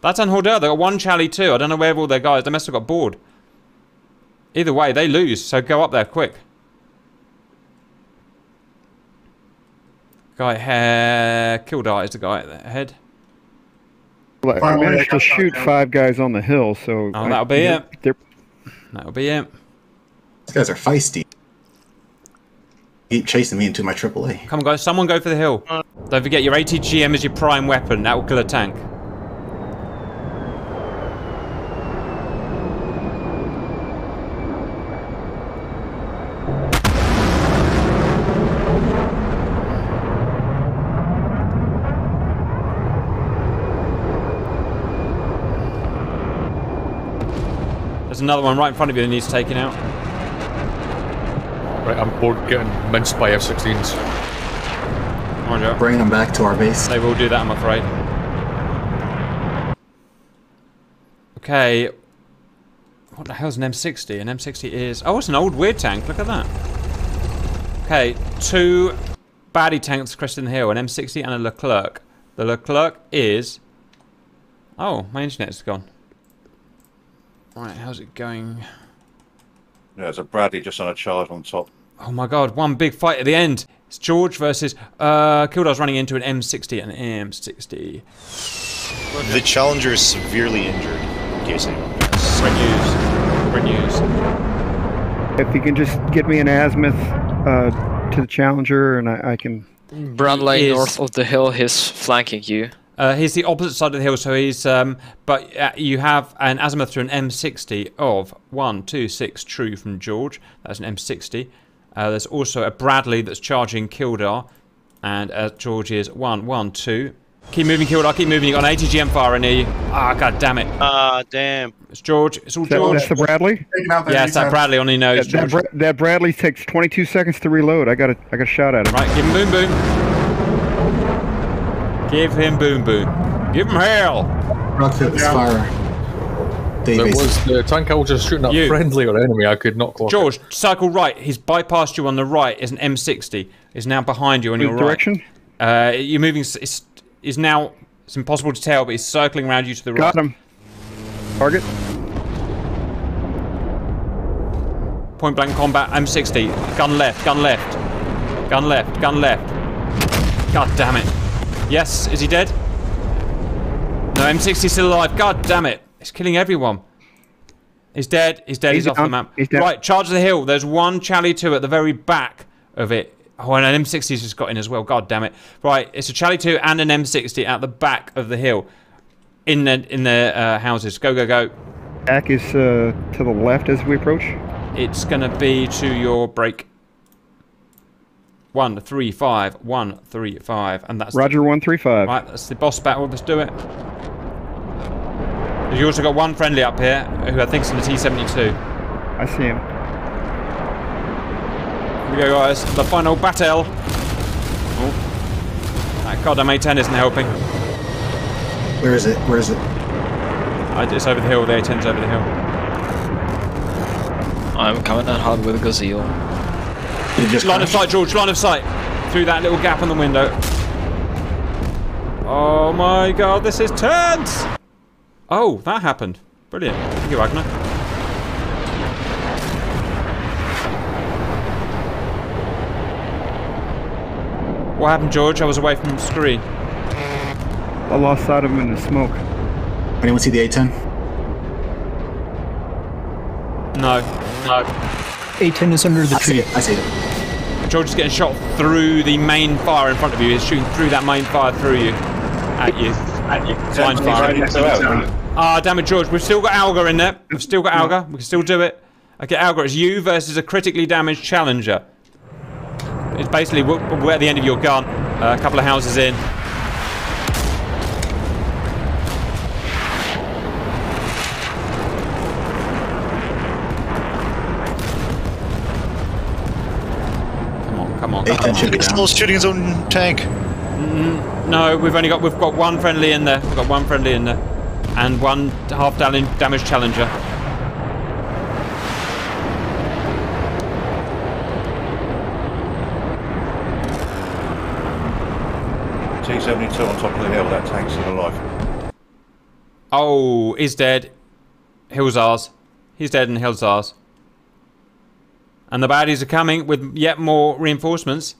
S1: That's Anhordel. They've got one Charlie too. I don't know where all their guys. They must have got bored. Either way, they lose. So go up there quick. Guy here. Kildart is the guy at ahead.
S20: Well, I
S11: Finally,
S20: managed to shoot five guys on the hill, so.
S1: Oh,
S20: I-
S1: that'll be
S20: they're-
S1: it.
S20: They're,
S1: That'll be it.
S5: These guys are feisty. Keep chasing me into my AAA.
S1: Come on, guys. Someone go for the hill. Don't forget, your ATGM is your prime weapon. That will kill a tank. There's another one right in front of you that needs taking out.
S19: Right, I'm bored getting minced by F-16s.
S1: Roger.
S5: Bringing them back to our base.
S1: They will do that, I'm afraid. Okay. What the hell's an M60? An M60 is... Oh, it's an old weird tank. Look at that. Okay, two baddie tanks cresting the hill. An M60 and a Leclerc. The Leclerc is... Oh, my internet's gone. Right, how's it going?
S12: Yeah, there's a Bradley just on a charge on top.
S1: Oh my god, one big fight at the end. It's George versus... Uh, Kildar's running into an M60 and an M60.
S8: The Challenger is severely injured, in case anyone knows.
S1: Red news. Red news.
S20: if you can just get me an azimuth uh, to the Challenger, and I, I can.
S14: Bradley
S1: Is-
S14: north of the hill, he's flanking you.
S1: Uh, he's the opposite side of the hill, so he's. Um, but uh, you have an azimuth to an M60 of one, two, six true from George. That's an M60. Uh, there's also a Bradley that's charging Kildar, and uh, George is one, one, two. Keep moving, Kildar. Keep moving. You got an ATGM fire near you. Ah, god damn it!
S23: Ah, damn.
S1: It's George. It's all
S20: That,
S1: George.
S20: that's the Bradley.
S11: Taking
S1: Yeah, it's that Bradley on your nose,
S20: That, that, Bra- that Bradley takes 22 seconds to reload. I got a, I got a shot at him.
S1: Right, give him boom boom. Give him boom boom. Give him hell.
S5: Rockfield is
S11: Yeah.
S5: Fire. Day
S19: There was the tank I was just shooting at
S1: You.
S19: friendly or enemy. I could not clock. it.
S1: George, cycle right. He's bypassed you on the right. Is an M60. Is now behind you on your
S20: Which
S1: right.
S20: direction?
S1: Uh, you're moving. s- It's, is now. It's impossible to tell, but he's circling around you to the right.
S20: Got him. Target.
S1: Point blank combat. M60. Gun left. Gun left. Gun left. Gun left. God damn it. Yes. Is he dead? No. M60 still alive. God damn it. He's killing everyone. He's dead. He's dead. He's,
S20: He's
S1: off the map. Right. Charge the hill. There's one Charlie 2 at the very back of it. Oh, and an M60's just got in as well. God damn it. Right. It's a Charlie 2 and an M60 at the back of the hill. In the in the uh, houses. Go go go.
S20: Back is uh, to the left as we approach.
S1: It's gonna be to your break. One, three, five, one, three, five, and that's
S20: Roger, 135.
S1: right. That's the boss battle. Let's do it. You also got one friendly up here who I think's in the T72.
S20: I see him.
S1: Here we go, guys. The final battle. Oh, that goddamn A10 isn't helping.
S5: Where is it? Where is it?
S1: It's over the hill. The A10's over the hill.
S14: I'm coming in hard with Gazelle.
S5: Did it just
S1: Line of sight, George. Line of sight. Through that little gap in the window. Oh my god, this is tense! Oh, that happened. Brilliant. Thank you, Ragnar. What happened, George? I was away from the screen.
S20: I lost sight of him in the smoke.
S5: Anyone see the A10?
S1: No. No.
S15: A10 is under the
S5: I see
S15: tree.
S5: it. I see it.
S1: George is getting shot through the main fire in front of you. He's shooting through that main fire through you. At you. At you. Blind fire. Ah, damn it, George. We've still got Alga in there. We've still got Alga. We can still do it. Okay, Alga, it's you versus a critically damaged challenger. It's basically we're, we're at the end of your gun. Uh, a couple of houses in. Come on, come on.
S5: A10 should
S8: He's still shooting his own tank.
S1: No, we've only got we've got one friendly in there. We've got one friendly in there, and one half damage damage challenger.
S12: T72 on top of the hill, that tank's still alive.
S1: Oh, he's dead. Hill's ours. He's dead and Hill's ours. And the baddies are coming with yet more reinforcements.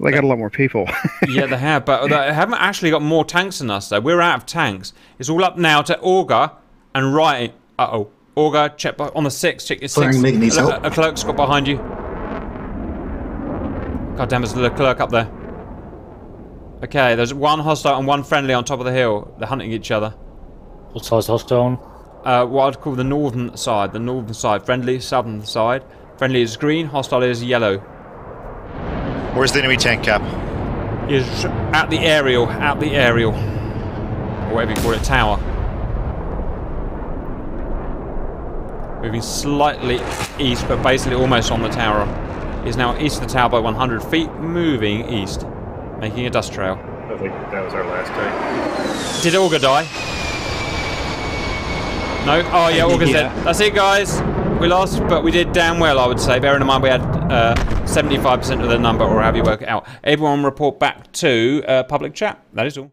S20: They got a lot more people.
S1: yeah, they have, but they haven't actually got more tanks than us, though. We're out of tanks. It's all up now to Auger and right. Uh oh. Auger, check on the six. Check your six.
S5: Flying
S1: A- Leclerc's got behind you. God damn, there's Leclerc up there. Okay, there's one hostile and one friendly on top of the hill. They're hunting each other.
S21: What size hostile on?
S1: Uh, what I'd call the northern side. The northern side. Friendly, southern side. Friendly is green, hostile is yellow.
S8: Where's the enemy tank cap?
S1: Is at the aerial, at the aerial. Or whatever you call it, tower. Moving slightly east, but basically almost on the tower. Is now east of the tower by 100 feet, moving east, making a dust trail.
S6: I think that was our last tank.
S1: Did Auger die? No? Oh yeah, Auger's
S6: Yeah.
S1: dead. That's it guys. We lost, but we did damn well, I would say. Bearing in mind we had uh, 75% of the number, or however you work it out. Everyone report back to uh, public chat. That is all.